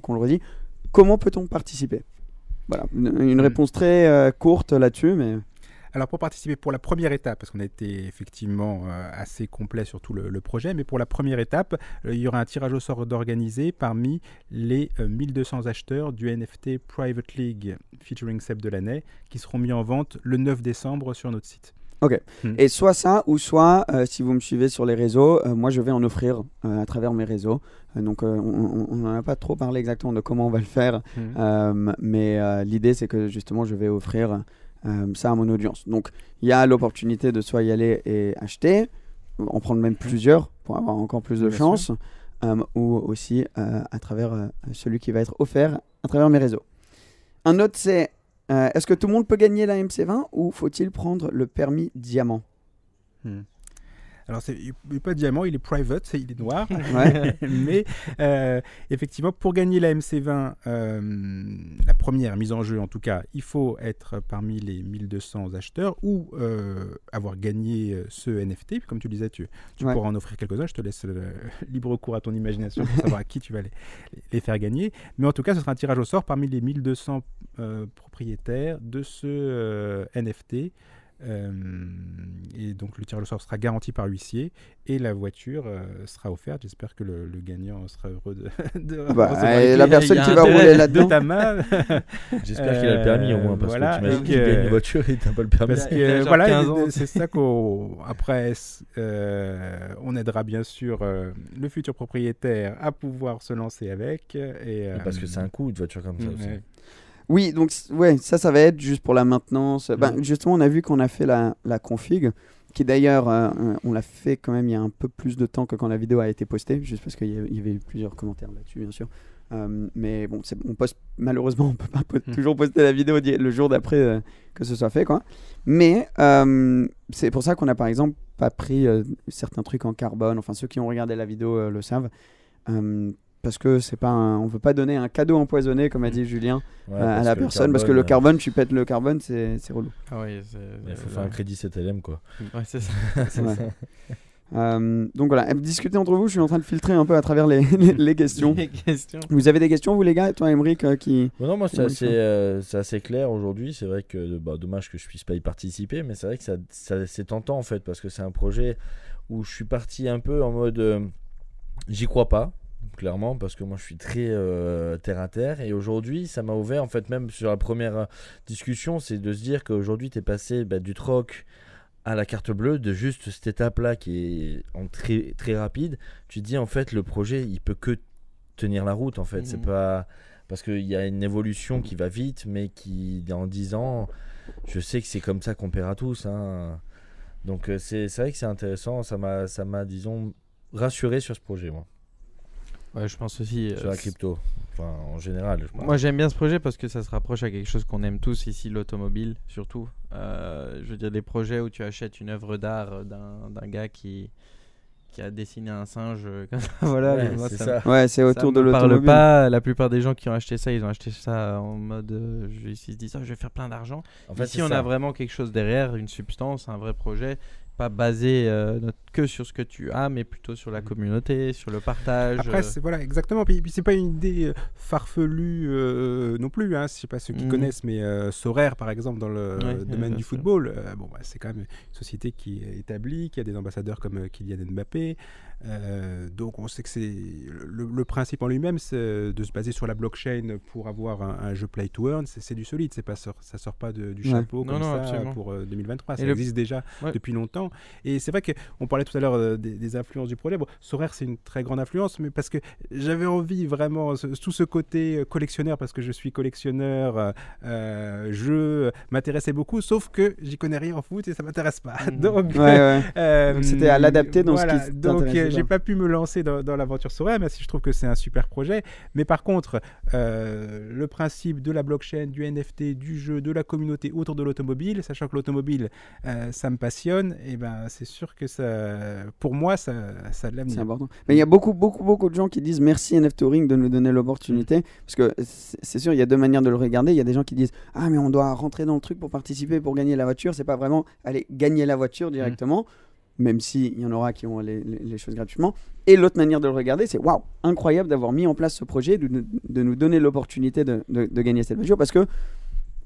qu'on le redit. Comment peut-on participer? Voilà, une, une réponse très euh, courte là-dessus, mais Alors pour participer pour la première étape, parce qu'on a été effectivement euh, assez complet sur tout le, le projet, mais pour la première étape, euh, il y aura un tirage au sort d'organiser parmi les euh, 1200 acheteurs du NFT Private League featuring Seb de l'année qui seront mis en vente le 9 décembre sur notre site. et soit ça ou soit euh, si vous me suivez sur les réseaux, euh, moi je vais en offrir euh, à travers mes réseaux. Euh, donc euh, on n'en a pas trop parlé exactement de comment on va le faire. Euh, mais euh, l'idée, c'est que justement, je vais offrir euh, ça à mon audience. Donc, il y a l'opportunité de soit y aller et acheter, en prendre même plusieurs pour avoir encore plus de Bien chance, euh, ou aussi euh, à travers celui qui va être offert à travers mes réseaux. Un autre, c'est est-ce que tout le monde peut gagner la MC20 ou faut-il prendre le permis diamant? Hmm. Alors, c'est, pas diamant, il est private, il est noir. Ouais. Mais euh, effectivement, pour gagner la MC20, euh, la première mise en jeu en tout cas, il faut être parmi les 1200 acheteurs ou euh, avoir gagné ce NFT. Comme tu le disais, tu, tu Ouais. pourras en offrir quelques-uns. Je te laisse le libre cours à ton imagination pour savoir à qui tu vas les, les faire gagner. Mais en tout cas, ce sera un tirage au sort parmi les 1200 euh, propriétaires de ce NFT. Euh, et donc le tirage au sort sera garanti par l'huissier et la voiture euh, sera offerte. J'espère que le, le gagnant sera heureux de, de Bah, et la personne qui va rouler de là-dedans. ta main. J'espère qu'il a le permis au moins, parce voilà, que tu imagines qu'il une voiture et t'as pas le permis. Parce que voilà, 15 ans. c'est ça qu'on après euh, on aidera bien sûr euh, le futur propriétaire à pouvoir se lancer avec et euh, Parce que c'est un coût, une voiture comme ça aussi. Oui, donc ouais, ça, ça va être juste pour la maintenance. Ben, Ouais. justement, on a vu qu'on a fait la, la config, qui d'ailleurs, euh, euh, on l'a fait quand même il y a un peu plus de temps que quand la vidéo a été postée, juste parce qu'il y, avait eu plusieurs commentaires là-dessus, bien sûr. Euh, mais bon, on poste, malheureusement, on peut pas po- Hmm. toujours poster la vidéo le jour d'après euh, que ce soit fait, quoi. Mais euh, c'est pour ça qu'on a par exemple pas pris certains trucs en carbone. Enfin, ceux qui ont regardé la vidéo le savent. Parce que c'est pas un- on veut pas donner un cadeau empoisonné comme a dit Julien Ouais, à- la personne parce que le euh, carbone tu pètes le carbone c'est c'est relou Ah Il faut faire un crédit 7LM quoi. Ouais, c'est ça. Ouais. Euh, donc voilà discutez entre vous je suis en train de filtrer un peu à travers les, les, les questions Les questions. vous avez des questions vous les gars toi Emmerich euh, qui Bon, non, moi c'est assez, ça. euh, c'est assez clair aujourd'hui. C'est vrai que bah, dommage que je puisse pas y participer, mais c'est vrai que ça, ça- c'est tentant en fait parce que c'est un projet où je suis parti un peu en mode euh, j'y crois pas clairement parce que moi je suis très euh, terre à terre. Et aujourd'hui ça m'a ouvert en fait même sur la première euh, discussion c'est de se dire qu'aujourd'hui tu es passé bah, du troc à la carte bleue de juste cette étape là qui est en très très rapide. Tu te dis en fait le projet il peut que tenir la route en fait. C'est Mhm. pas parce qu'il y a une évolution qui va vite mais qui dans 10 ans je sais que c'est comme ça qu'on paiera tous hein. donc euh, c'est c'est vrai que c'est intéressant. Ça m'a ça m'a disons rassuré sur ce projet moi Ouais, je pense aussi. sur euh, la crypto enfin en général je parle. Moi j'aime bien ce projet parce que ça se rapproche à quelque chose qu'on aime tous ici, l'automobile surtout. Euh, je veux dire des projets où tu achètes une œuvre d'art euh, d'un d'un gars qui, qui a dessiné un singe. voilà, Ouais, c'est ça, ça, ouais c'est ça autour de parle l'automobile pas. La plupart des gens qui ont acheté ça, ils ont acheté ça en mode. euh, je- ils se disent, Ah, je vais faire plein d'argent. en fait Ici, on ça. a vraiment quelque chose derrière, une substance, un vrai projet, pas basé euh, not- que sur ce que tu as, mais plutôt sur la communauté, sur le partage. Après, euh. c'est voilà, exactement. Puis, puis c'est pas une idée euh, farfelue euh, non plus. Hein. Je sais pas ceux qui Mhm. connaissent, mais euh, Sorare, par exemple, dans le Ouais, domaine du football, bon, bah, c'est quand même une société qui est établie, qui a des ambassadeurs comme Kylian Mbappé. Euh, donc, on sait que c'est le, le principe en lui-même, c'est de se baser sur la blockchain pour avoir un, un jeu play to earn. C'est c'est du solide. C'est pas sort- ça sort pas de- du chapeau comme non, ça absolument. pour euh, 2023. Ça Et le- existe déjà Ouais. depuis longtemps. Et c'est vrai qu'on parlait tout à l'heure euh, des, des influences du projet. Bon, Sorare, c'est une très grande influence, mais parce que j'avais envie vraiment, ce- tout ce côté euh, collectionneur, parce que je suis collectionneur, euh, euh, je m'intéressais beaucoup, sauf que j'y connais rien en foot et ça m'intéresse pas. Mhm. Donc, ouais ouais euh, Donc, c'était à l'adapter dans ce qui Donc euh. J'ai pas pu me lancer dans, dans l'aventure Sorare, même si je trouve que c'est un super projet. Mais par contre, euh, le principe de la blockchain, du NFT, du jeu, de la communauté autour de l'automobile, sachant que l'automobile, euh, ça me passionne, et ben c'est sûr que ça, pour moi, ça, ça a de c'est l'avenir. important. Mais il y a beaucoup beaucoup beaucoup de gens qui disent merci NF Touring de nous donner l'opportunité parce que c'est c'est sûr il y a deux manières de le regarder. Il y a des gens qui disent ah mais on doit rentrer dans le truc pour participer pour gagner la voiture c'est pas vraiment aller gagner la voiture directement même s'il y en aura qui ont les, choses gratuitement. Et l'autre manière de le regarder, c'est waouh, incroyable d'avoir mis en place ce projet, de, de- nous donner l'opportunité de, de- de gagner cette voiture parce que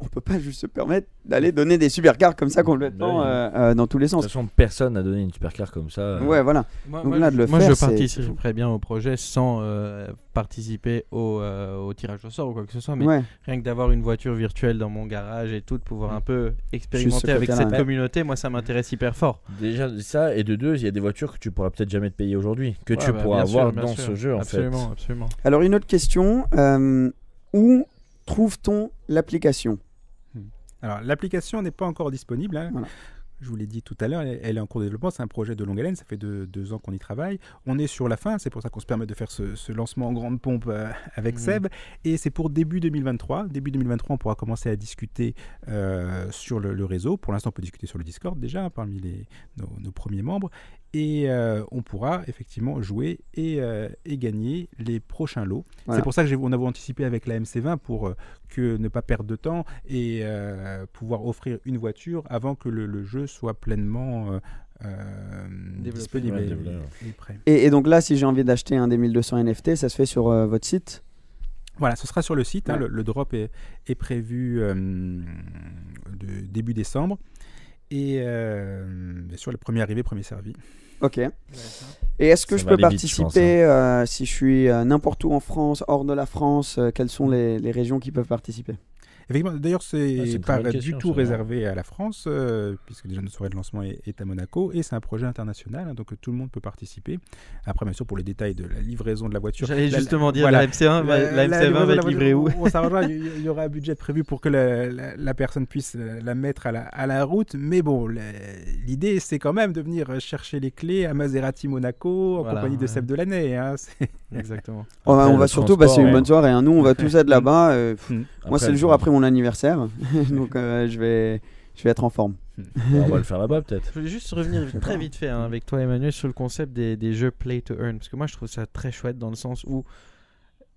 on peut pas juste se permettre d'aller donner des supercars comme ça complètement Bah oui. euh, euh, dans tous les de toute sens. façon personne n'a donné une supercar comme ça euh. Ouais, voilà. Moi, Donc moi, là, je- de le moi, faire, je participerais bien au projet sans euh, participer au, euh, au tirage au sort ou quoi que ce soit. Mais Ouais. rien que d'avoir une voiture virtuelle dans mon garage et tout, de pouvoir un peu expérimenter avec cette ouais. communauté, moi ça m'intéresse hyper fort. déjà ça et de deux il y a des voitures que tu pourras peut-être jamais te payer aujourd'hui que Ouais, tu bah, pourras sûr, avoir dans sûr. ce jeu en absolument, fait Absolument, Alors une autre question, euh, où trouve-t-on l'application? Alors, l'application n'est pas encore disponible. hein. Voilà. Je vous l'ai dit tout à l'heure, elle, est en cours de développement. C'est un projet de longue haleine. Ça fait deux, deux ans qu'on y travaille. On est sur la fin. C'est pour ça qu'on se permet de faire ce, ce lancement en grande pompe euh, avec Mhm. Seb. Et c'est pour début 2023. Début 2023, on pourra commencer à discuter euh, sur le, le réseau. Pour l'instant, on peut discuter sur le Discord déjà, parmi les, nos, nos premiers membres. Et euh, on pourra effectivement jouer et, euh, et gagner les prochains lots. Voilà. C'est pour ça que j'ai- on avait anticipé avec la MC20 pour euh, que ne pas perdre de temps et euh, pouvoir offrir une voiture avant que le, le jeu soit pleinement euh, euh, disponible Ouais, et, développé. et prêt. Et, et donc là, si j'ai envie d'acheter un des 1200 NFT, ça se fait sur euh, votre site? Voilà, ce sera sur le site. hein, le, le drop est, est prévu euh, de début décembre. Et euh, bien sûr, le premier arrivé, premier servi. Ok. Et est-ce que Ça je peux aller vite, je pense, participer euh, si je suis euh, n'importe où en France, hors de la France euh, Quelles sont les, les régions qui peuvent participer? D'ailleurs, Ah, c'est une pas du tout réservé à la France, euh, puisque déjà notre soirée de lancement est, est à Monaco, et c'est un projet international, hein, donc tout le monde peut participer. Après, bien sûr, pour les détails de la livraison de la voiture. J'allais la- justement dire voilà. la MC1, va- la, MC20 livraison va de être la livrée où voiture, On s'arrangera, il y- aura un budget prévu pour que la, la- la personne puisse euh, la mettre à la, à la route, mais bon, l'idée, c'est quand même de venir chercher les clés à Maserati Monaco, en Voilà, compagnie de. Seb Delaney. Hein, Exactement. on va, on surtout passer une bonne soirée. hein. Nous, on va tous être là-bas. euh, pff, Mm. moi, c'est le jour après mon anniversaire. donc, euh, je, vais, je vais être en forme. On va le faire là-bas peut-être. Je voulais juste revenir très vite fait hein, avec toi, Emmanuel, sur le concept des, des jeux play to earn. Parce que moi, je trouve ça très chouette dans le sens où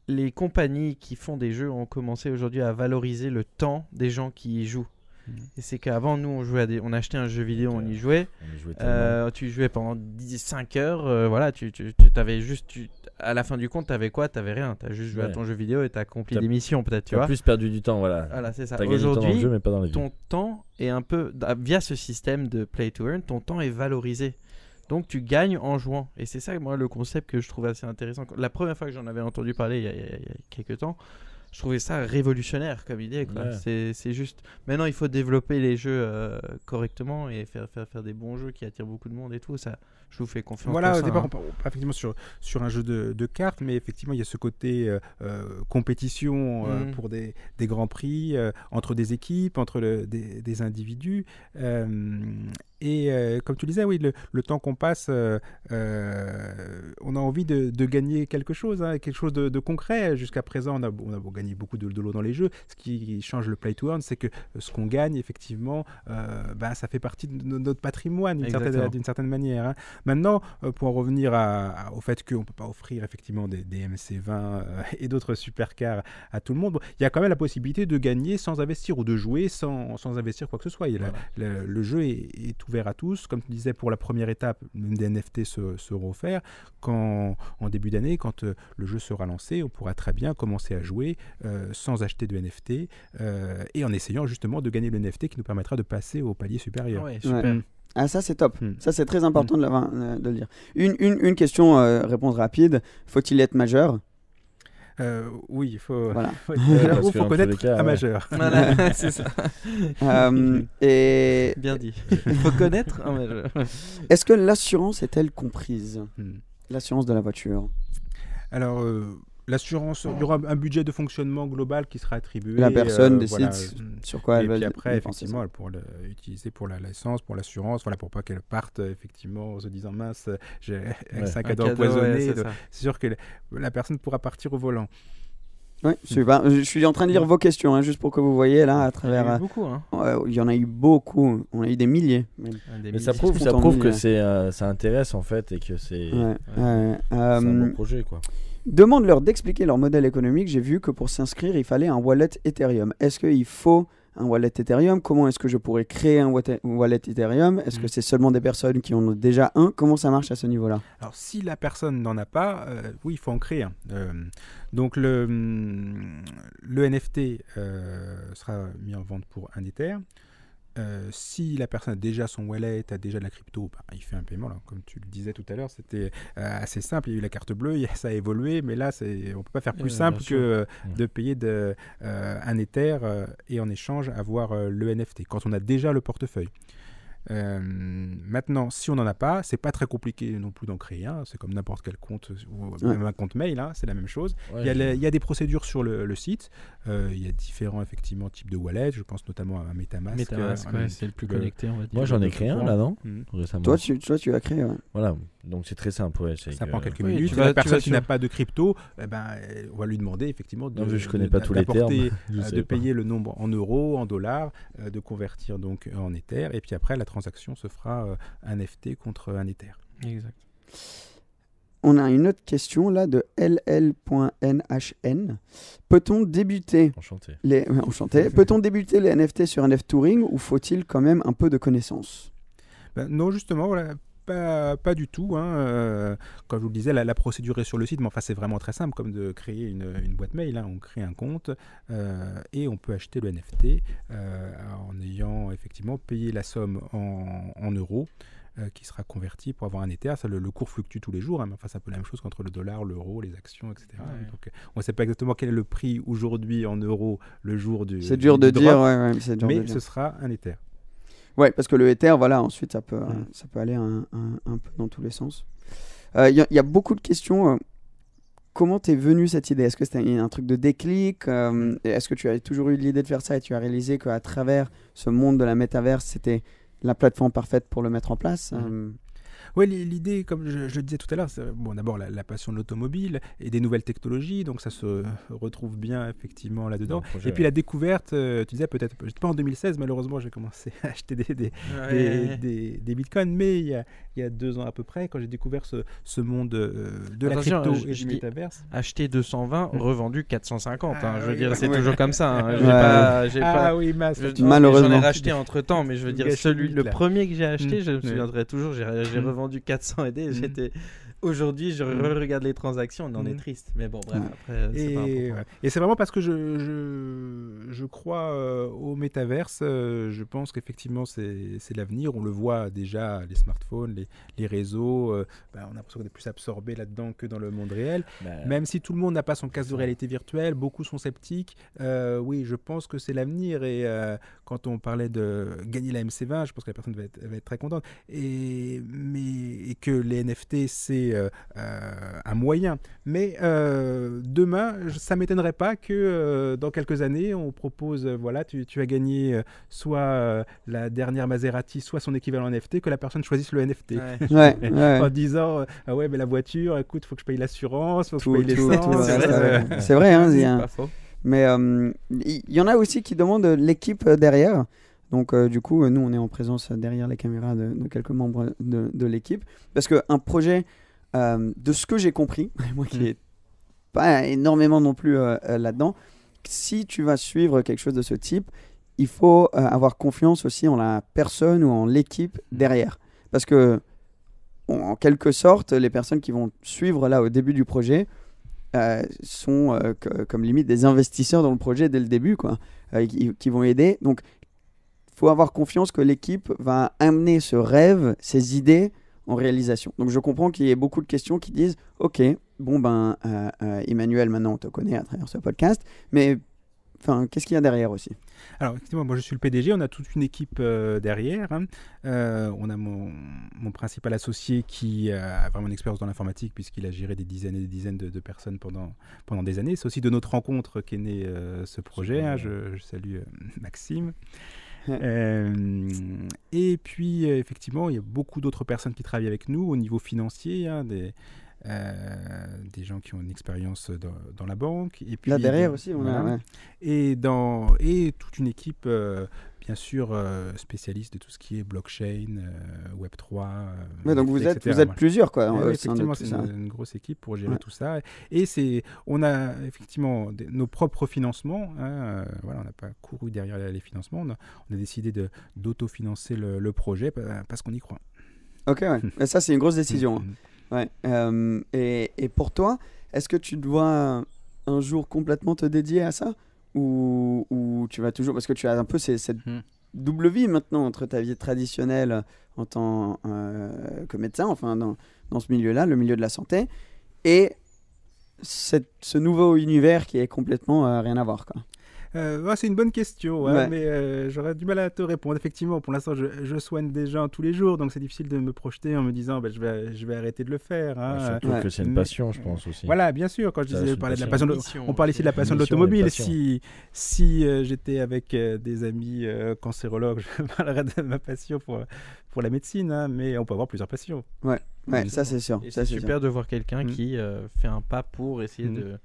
les compagnies qui font des jeux ont commencé aujourd'hui à valoriser le temps des gens qui y jouent. Mhm. Et c'est qu'avant, nous, on, jouait à des... on achetait un jeu vidéo, on y jouait. On y jouait. Euh, tu jouais pendant 10, 5 heures, euh, voilà, tu, tu, tu avais juste, tu- à la fin du compte, t'avais quoi? T'avais rien, t'as juste joué à ton jeu vidéo et t'as accompli des missions peut-être, tu as vois? plus perdu du temps, voilà. Voilà, c'est ça. Aujourd'hui, jeu, mais pas dans la vie. ton temps est un peu da- via ce système de play to earn, ton temps est valorisé. Donc tu gagnes en jouant. Et c'est ça, moi, le concept que je trouve assez intéressant. La première fois que j'en avais entendu parler il y, a, il y a- quelques temps, je trouvais ça révolutionnaire comme idée. Ouais. C'est juste. Maintenant, il faut développer les jeux euh, correctement et faire, faire, faire des bons jeux qui attirent beaucoup de monde et tout. Ça, je vous fais confiance. Voilà, au départ, hein. on part effectivement sur, sur un jeu de, de cartes, mais effectivement, il y a ce côté euh, euh, compétition euh, Mhm. pour des, des grands prix, euh, entre des équipes, entre le- des, des individus. Et comme tu disais, oui, le, le temps qu'on passe, on a envie de, de gagner quelque chose, hein, quelque chose de, de concret. Jusqu'à présent, on a, on a gagné beaucoup de, de l'eau dans les jeux. Ce qui change le play to earn, c'est que ce qu'on gagne, effectivement, ben, ça fait partie de no- notre patrimoine d'une certaine, certaine manière. hein. Maintenant, euh, pour en revenir à- à- au fait qu'on ne peut pas offrir effectivement des, des MC20 euh, et d'autres supercars à tout le monde, bon, il y a quand même la possibilité de gagner sans investir ou de jouer sans, sans investir quoi que ce soit. Il la- le, jeu est, est ouvert à tous. Comme tu disais, pour la première étape, même des NFT se- seront offerts. Quand, en début d'année, quand euh, le jeu sera lancé, on pourra très bien commencer à jouer euh, sans acheter de NFT euh, et en essayant justement de gagner le NFT qui nous permettra de passer au palier supérieur. Ouais, super. Ah, ça, c'est top. Mm. Ça, c'est très important de, l'avoir- euh, de le dire. Une, une, une question, euh, réponse rapide. Faut-il être majeur? Euh, oui, il faut, Voilà. faut être ou faut connaître cas, un ouais. majeur. Voilà, c'est ça. Euh, et Bien dit. Il faut connaître. un majeur. est-ce que l'assurance est-elle comprise? Hmm. L'assurance de la voiture? Alors, euh, l'assurance, il y aura un budget de fonctionnement global qui sera attribué. La personne euh, décide voilà, sur quoi et elle va puis après, effectivement, elle pourra l'utiliser pour la licence, pour l'assurance, voilà, pour pas qu'elle parte euh, effectivement en se disant mince, j'ai un Ouais. Un cadeau, empoisonné. c'est sûr que la personne pourra partir au volant. Ouais, super. Je suis en train de lire vos questions, hein, juste pour que vous voyez là à Il y en a travers. eu beaucoup, hein. euh, Il y en a eu beaucoup. On a eu des milliers. même. Des Mais ça prouve, ça prouve que c'est, euh, ça intéresse en fait et que c'est, Ouais, c'est ouais. un Euh, bon projet quoi. Demande-leur d'expliquer leur modèle économique. J'ai vu que pour s'inscrire, il fallait un wallet Ethereum. Est-ce qu'il faut un wallet Ethereum? Comment est-ce que je pourrais créer un wallet Ethereum? Est-ce que Mhm. c'est seulement des personnes qui en ont déjà un? Comment ça marche à ce niveau-là? Alors, si la personne n'en a pas, euh, oui, il faut en créer un. Euh, donc, le, le NFT euh, sera mis en vente pour un Ether. Euh, si la personne a déjà son wallet, a déjà de la crypto, bah, il fait un paiement. Là. Comme tu le disais tout à l'heure, c'était euh, assez simple. Il y a eu la carte bleue, ça a évolué, mais là, c'est, on ne peut pas faire plus Euh, simple que euh, Mm. de payer de, euh, un Ether euh, et en échange avoir le NFT quand on a déjà le portefeuille. Euh, maintenant, si on n'en a pas, c'est pas très compliqué non plus d'en créer un. C'est comme n'importe quel compte, ou Ouais. même un compte mail, hein, c'est la même chose. Ouais, il, y a je- les- il y a des procédures sur le, le site. Euh, il y a différents effectivement types de wallets. Je pense notamment à MetaMask. MetaMask, euh, ouais, c'est le plus connecté, on va dire. Moi j'en ai créé un là non récemment. toi tu, toi, tu as créé. ouais. Voilà, donc c'est très simple. Ouais, Ça que- prend quelques Oui, minutes. tu la vas- personne qui n'a pas de crypto, eh ben, on va lui demander effectivement de, Non, je de- connais pas tous les termes. de pas. payer le nombre en euros, en dollars, euh, de convertir donc en Ether, et puis après la transaction se fera euh, un FT contre un Ether. Exact. On a une autre question là de ll.nhn. Peut-on débuter Enchanté. les ouais, enchanté. Peut-on débuter les NFT sur NF Touring ou faut-il quand même un peu de connaissances? Ben, non, justement, voilà. Pas, pas du tout. Hein. euh, comme je vous le disais, la, la procédure est sur le site, mais enfin, c'est vraiment très simple, comme de créer une, une boîte mail. hein. On crée un compte euh, et on peut acheter le NFT euh, en ayant effectivement payé la somme en, en euros. euh, qui sera converti pour avoir un Ether. Ça, le, le cours fluctue tous les jours, hein, mais enfin, c'est un peu la même chose qu'entre le dollar, l'euro, les actions, etc. Ouais. Donc, on ne sait pas exactement quel est le prix aujourd'hui en euros le jour du. C'est dur de dire, ouais, ouais, dur de mais dire. ce sera un Ether. Ouais, parce que le Ether, voilà, ensuite ça peut, ça peut aller un, un- un peu dans tous les sens. Euh, Il y, a- il y a beaucoup de questions. euh, comment t'es venu cette idée? Est-ce que c'était un truc de déclic? Euh, Est-ce que tu as toujours eu l'idée de faire ça et tu as réalisé qu'à travers ce monde de la métaverse, c'était la plateforme parfaite pour le mettre en place? Oui, l'idée, comme je, je le disais tout à l'heure, c'est bon, d'abord la, la passion de l'automobile et des nouvelles technologies, donc ça se retrouve bien effectivement là-dedans. Et puis la découverte, euh, tu disais peut-être, pas en 2016, malheureusement j'ai commencé à acheter des, des, des, des- des bitcoins, mais il y, a, il y a deux ans à peu près, quand j'ai découvert ce, ce monde euh, de la crypto je- et du métaverse. Acheté 220, Mm. revendu 450. hein. Ah je veux oui, dire, c'est Ouais. toujours comme ça. hein. Ouais. pas, Ah pas- oui, je- mais Malheureusement. J'en ai racheté entre temps, mais je veux dire, celui, le là. premier que j'ai acheté, Mm. je me souviendrai toujours, j'ai j'ai Revendu 400 et des. Mm. J'étais. Aujourd'hui, je Mm. regarde les transactions, on en est Mm. triste. Mais bon, bref, après, euh, c'est pas Et, important. ouais. Et c'est vraiment parce que je, je, je crois euh, au métaverse. euh, je pense qu'effectivement, c'est c'est l'avenir. On le voit déjà, les smartphones, les, les réseaux. euh, bah, on a l'impression qu'on est plus absorbé là-dedans que dans le monde réel. Bah, Même si tout le monde n'a pas son casque de réalité virtuelle, beaucoup sont sceptiques. Oui, je pense que c'est l'avenir. Et quand on parlait de gagner la MC20, je pense que la personne va être, va être très contente. Et, mais, et que les NFT, c'est euh, euh, un moyen. Mais euh, demain, ça m'étonnerait pas que euh, dans quelques années, on propose, voilà, tu, tu as gagné soit la dernière Maserati, soit son équivalent NFT, que la personne choisisse le NFT. Ouais. Ouais, ouais. En disant, ah ouais, mais la voiture, écoute, faut que je paye l'assurance, faut que Tout- je paye tout- l'essence. c'est vrai, c'est c'est. C'est hein, il Pas faux. Mais euh, il y, y en a aussi qui demandent l'équipe euh, derrière. Donc, euh, du coup, euh, nous, on est en présence euh, derrière les caméras de, de quelques membres de, de l'équipe. Parce qu'un projet, euh, de ce que j'ai compris, moi qui Mm. n'ai pas énormément non plus euh, euh, là-dedans, si tu vas suivre quelque chose de ce type, il faut euh, avoir confiance aussi en la personne ou en l'équipe derrière. Parce que, en quelque sorte, les personnes qui vont suivre là au début du projet, euh, sont euh, comme limite des investisseurs dans le projet dès le début, quoi, euh, qui, qui vont aider. Donc, il faut avoir confiance que l'équipe va amener ce rêve, ces idées en réalisation. Donc, je comprends qu'il y ait beaucoup de questions qui disent, ok, bon ben, Emmanuel, maintenant on te connaît à travers ce podcast, mais enfin, qu'est-ce qu'il y a derrière aussi? Alors, effectivement, moi je suis le PDG, on a toute une équipe euh, derrière. hein. Euh, on a mon, mon principal associé qui a vraiment une expérience dans l'informatique puisqu'il a géré des dizaines et des dizaines de, de personnes pendant, pendant des années. C'est aussi de notre rencontre qu'est né euh, ce projet. hein. Je, je salue Maxime. Euh, et puis, euh, effectivement, il y a beaucoup d'autres personnes qui travaillent avec nous au niveau financier, hein, des, des gens qui ont une expérience dans, dans la banque. Et puis, Là derrière aussi, on voilà. a... ouais. et, dans, et toute une équipe, euh, bien sûr, euh, spécialiste de tout ce qui est blockchain, euh, Web3. euh, Ouais, donc vous etc. êtes, vous êtes plusieurs quoi, Ouais, effectivement, c'est une, une grosse équipe pour gérer Ouais. tout ça. Et c'est, on a effectivement des- nos propres financements. hein, euh, voilà, on n'a pas couru derrière les financements. On a, on a décidé de, d'autofinancer le, le projet pa- parce qu'on y croit. Ok, ouais. Et ça c'est une grosse décision. hein. Ouais. euh, et, et pour toi, est-ce que tu dois un jour complètement te dédier à ça? Ou, ou tu vas toujours parce que tu as un peu ces- cette Hmm. double vie maintenant entre ta vie traditionnelle en tant euh, que médecin, enfin dans, dans ce milieu-là, le milieu de la santé, et cette- ce nouveau univers qui est complètement euh, rien à voir. Quoi. Euh, ouais, c'est une bonne question, ouais, Ouais. mais euh, j'aurais du mal à te répondre. Effectivement, pour l'instant, je, je soigne des gens tous les jours, donc c'est difficile de me projeter en me disant bah, je, vais, je vais arrêter de le faire. hein. Ouais, surtout Ouais. que c'est une Mais- passion, je pense aussi. Voilà, bien sûr, quand je disais, parlais de la passion de, on parle ici de la passion de l'automobile. Si, si euh, j'étais avec euh, des amis euh, cancérologues, je parlerais de ma passion pour, pour la médecine, hein, mais on peut avoir plusieurs passions. Ouais, ça c'est sûr. C'est super de voir quelqu'un Mm. qui euh, fait un pas pour essayer Mm. de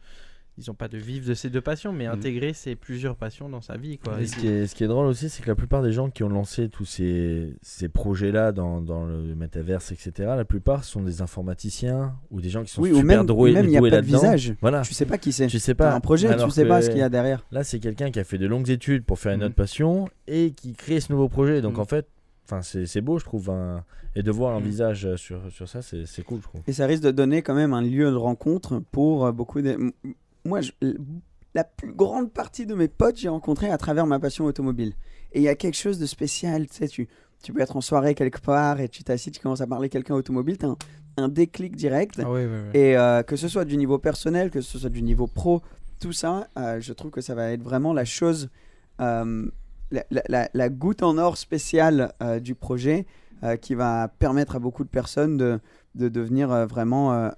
disons pas de vivre de ces deux passions, mais Mm. intégrer ces plusieurs passions dans sa vie. Quoi. Et ce, qui est, ce qui est drôle aussi, c'est que la plupart des gens qui ont lancé tous ces, ces projets-là dans, dans le métaverse, etc., la plupart sont des informaticiens ou des gens qui sont Oui, ou super même, doués, même il n'y a doués pas de visage. Voilà, Tu sais pas qui c'est. tu sais pas. un projet, Alors tu sais pas ce qu'il y a derrière. Là, c'est quelqu'un qui a fait de longues études pour faire une Mhm. autre passion et qui crée ce nouveau projet. Donc Mhm. en fait, enfin, c'est c'est beau, je trouve. hein. Et de voir un visage sur, sur ça, c'est c'est cool, je trouve. Et ça risque de donner quand même un lieu de rencontre pour euh, beaucoup de. Moi, je- la plus grande partie de mes potes, j'ai rencontré à travers ma passion automobile. Et il y a quelque chose de spécial, tu sais, tu, tu peux être en soirée quelque part et tu t'assieds, tu commences à parler à quelqu'un automobile, tu as un, un déclic direct. Ah. Et euh, que ce soit du niveau personnel, que ce soit du niveau pro, tout ça, euh, je trouve que ça va être vraiment la chose, euh, la, la- la- la goutte en or spéciale du projet qui va permettre à beaucoup de personnes de, de devenir vraiment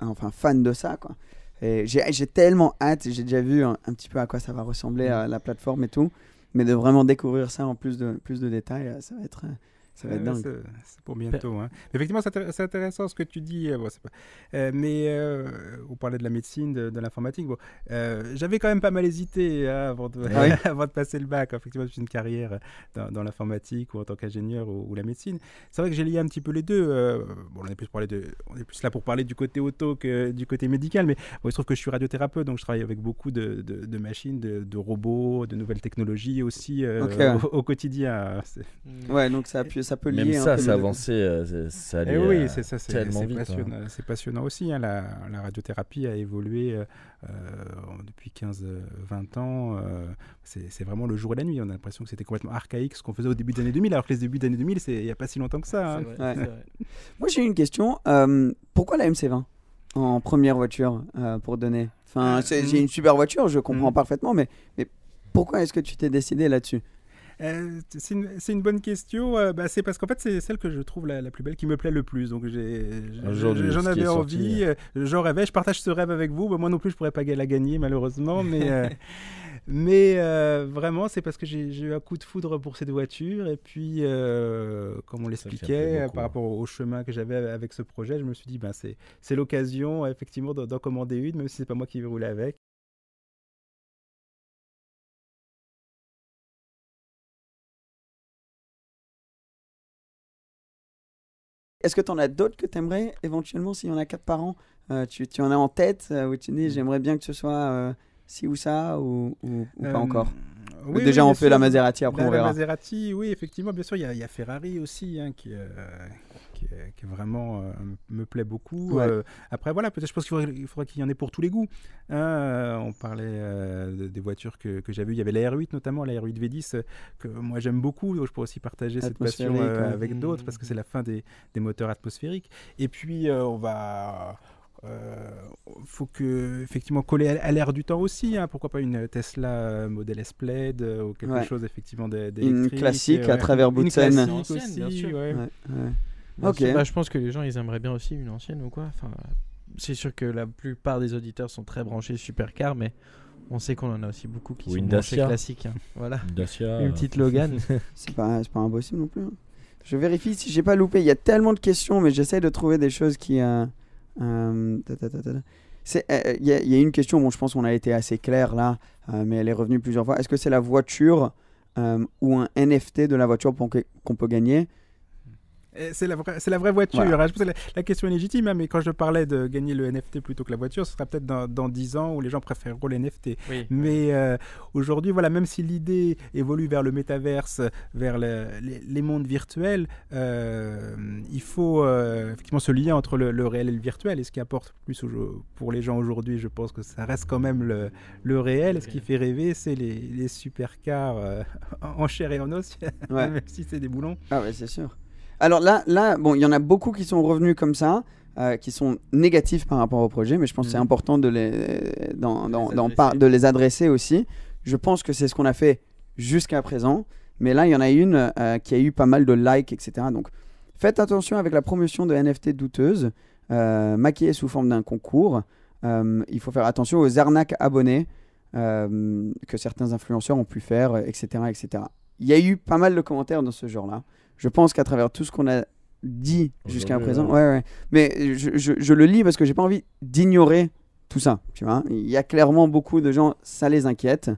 enfin, fan de ça. Quoi. Et j'ai tellement hâte, j'ai déjà vu un, un petit peu à quoi ça va ressembler à la plateforme et tout, mais de vraiment découvrir ça en plus de, plus de détails, euh, ça va être, euh, ça va être Ouais, dingue. c'est- pour bientôt. hein. Effectivement, c'est intér- c'est intéressant ce que tu dis. euh, bon, c'est pas- euh, mais euh, on parlait de la médecine, de, de l'informatique. Bon, euh, J'avais quand même pas mal hésité hein, avant, de, Ah oui avant de passer le bac. Effectivement, j'ai une carrière dans, dans l'informatique ou en tant qu'ingénieur ou, ou la médecine. C'est vrai que j'ai lié un petit peu les deux. euh, bon, on est plus parlé de, on est plus là pour parler du côté auto que du côté médical. Mais bon, il se trouve que je suis radiothérapeute, donc je travaille avec beaucoup de, de- de machines, de, de robots, de nouvelles technologies aussi euh, au, au quotidien. C'est- Mm. Ouais, donc ça, peut- ça peut lier Même ça, ça les a deux. avancé, euh, ça allait Eh oui, euh, c'est ça, c'est tellement hein. passionnant, c'est passionnant aussi. hein, la, la radiothérapie a évolué euh, depuis 15-20 ans. euh, c'est c'est vraiment le jour et la nuit. On a l'impression que c'était complètement archaïque ce qu'on faisait au début des années 2000, alors que les débuts des années 2000, c'est il n'y a pas si longtemps que ça. hein. Vrai, Ouais. Moi, j'ai une question. Euh, pourquoi la MC20 en première voiture euh, pour donner? Enfin, c'est mm. j'ai une super voiture, je comprends Mm. parfaitement, mais, mais pourquoi est-ce que tu t'es décidé là-dessus? Euh, c'est une, bonne question. euh, bah, c'est parce qu'en fait, c'est celle que je trouve la, la plus belle, qui me plaît le plus. Donc, j'en avais envie. euh, J'en rêvais. Je partage ce rêve avec vous. Bah, moi non plus, je pourrais pas la gagner, malheureusement. Mais, mais vraiment, c'est parce que j'ai eu un coup de foudre pour cette voiture. Et puis, comme on l'expliquait, par hein. rapport au chemin que j'avais avec ce projet, je me suis dit, bah, c'est l'occasion, effectivement, d'en d'en commander une, même si c'est pas moi qui vais rouler avec. Est-ce que tu en as d'autres que tu aimerais éventuellement, s'il y en a quatre par an? Euh, tu, tu en as en tête euh, où tu dis j'aimerais bien que ce soit euh, ci ou ça ou, ou- ou Euh, pas encore Ou oui, Déjà oui, on fait la. Maserati, après La- on la verra. Maserati, oui, effectivement, bien sûr, il y, y a Ferrari aussi, hein, qui, qui, est- qui est vraiment euh, me plaît beaucoup. Ouais. Euh, après, voilà, peut-être, je pense qu'il faudrait, il faudrait qu'il y en ait pour tous les goûts. hein. Euh, on parlait euh, de- des voitures que, que j'ai vues. Il y avait la R8 notamment, la R8 V10, euh, que moi j'aime beaucoup. donc Je pourrais aussi partager cette passion euh, ouais. avec d'autres Mhm. parce que c'est la fin des, des moteurs atmosphériques. Et puis, euh, on va. Euh, faut que effectivement coller à, l'air du temps aussi. hein. Pourquoi pas une Tesla euh, modèle S Plaid euh, ou quelque Ouais. chose effectivement d'é- Une d'électrique, classique euh, à travers bout de Une classique ancienne, bien aussi, sûr. ouais. Bien Ok. Bah, je pense que les gens, ils aimeraient bien aussi une ancienne ou quoi. Enfin, c'est sûr que la plupart des auditeurs sont très branchés supercar, mais on sait qu'on en a aussi beaucoup qui Ou sont une branchés Dacia. classiques. hein. Voilà. Dacia. Une euh, petite Logan. C'est pas, c'est pas impossible non plus. hein. Je vérifie si j'ai pas loupé. Il y a tellement de questions, mais j'essaie de trouver des choses qui. euh, euh, ta, ta, ta, ta, ta. C'est, euh, Il y, a- il y a une question, bon, je pense qu'on a été assez clair là, euh, mais elle est revenue plusieurs fois. Est-ce que c'est la voiture euh, ou un NFT de la voiture qu'on qu'on peut gagner? C'est la, vraie- c'est la vraie voiture. Voilà. Je pense que la, la question est légitime, hein, mais quand je parlais de gagner le NFT plutôt que la voiture, ce sera peut-être dans, dans 10 ans où les gens préféreront les NFT. oui. Mais euh, aujourd'hui, voilà, même si l'idée évolue vers le métaverse, vers le- les, les mondes virtuels, euh, il faut euh, effectivement se lier entre le, le réel et le virtuel. Et ce qui apporte plus au- pour les gens aujourd'hui, je pense que ça reste quand même le, le réel. Ce qui fait rêver, c'est les, les supercars en chair et en os, Ouais. même si c'est des boulons. Ah ouais, c'est sûr. Alors là, là, bon, il y en a beaucoup qui sont revenus comme ça, euh, qui sont négatifs par rapport au projet, mais je pense que c'est Mhm. important de les, adresser. par- de les adresser aussi. Je pense que c'est ce qu'on a fait jusqu'à présent, mais là, il y en a une euh, qui a eu pas mal de likes, etc. Donc, faites attention avec la promotion de NFT douteuses, euh, maquillées sous forme d'un concours. Il faut faire attention aux arnaques abonnés que certains influenceurs ont pu faire, etc., etc. Il y a eu pas mal de commentaires dans ce genre-là. Je pense qu'à travers tout ce qu'on a dit jusqu'à présent, ouais. ouais, ouais. Mais je, je- je le lis parce que j'ai pas envie d'ignorer tout ça. Tu vois, il y a clairement beaucoup de gens, ça les inquiète.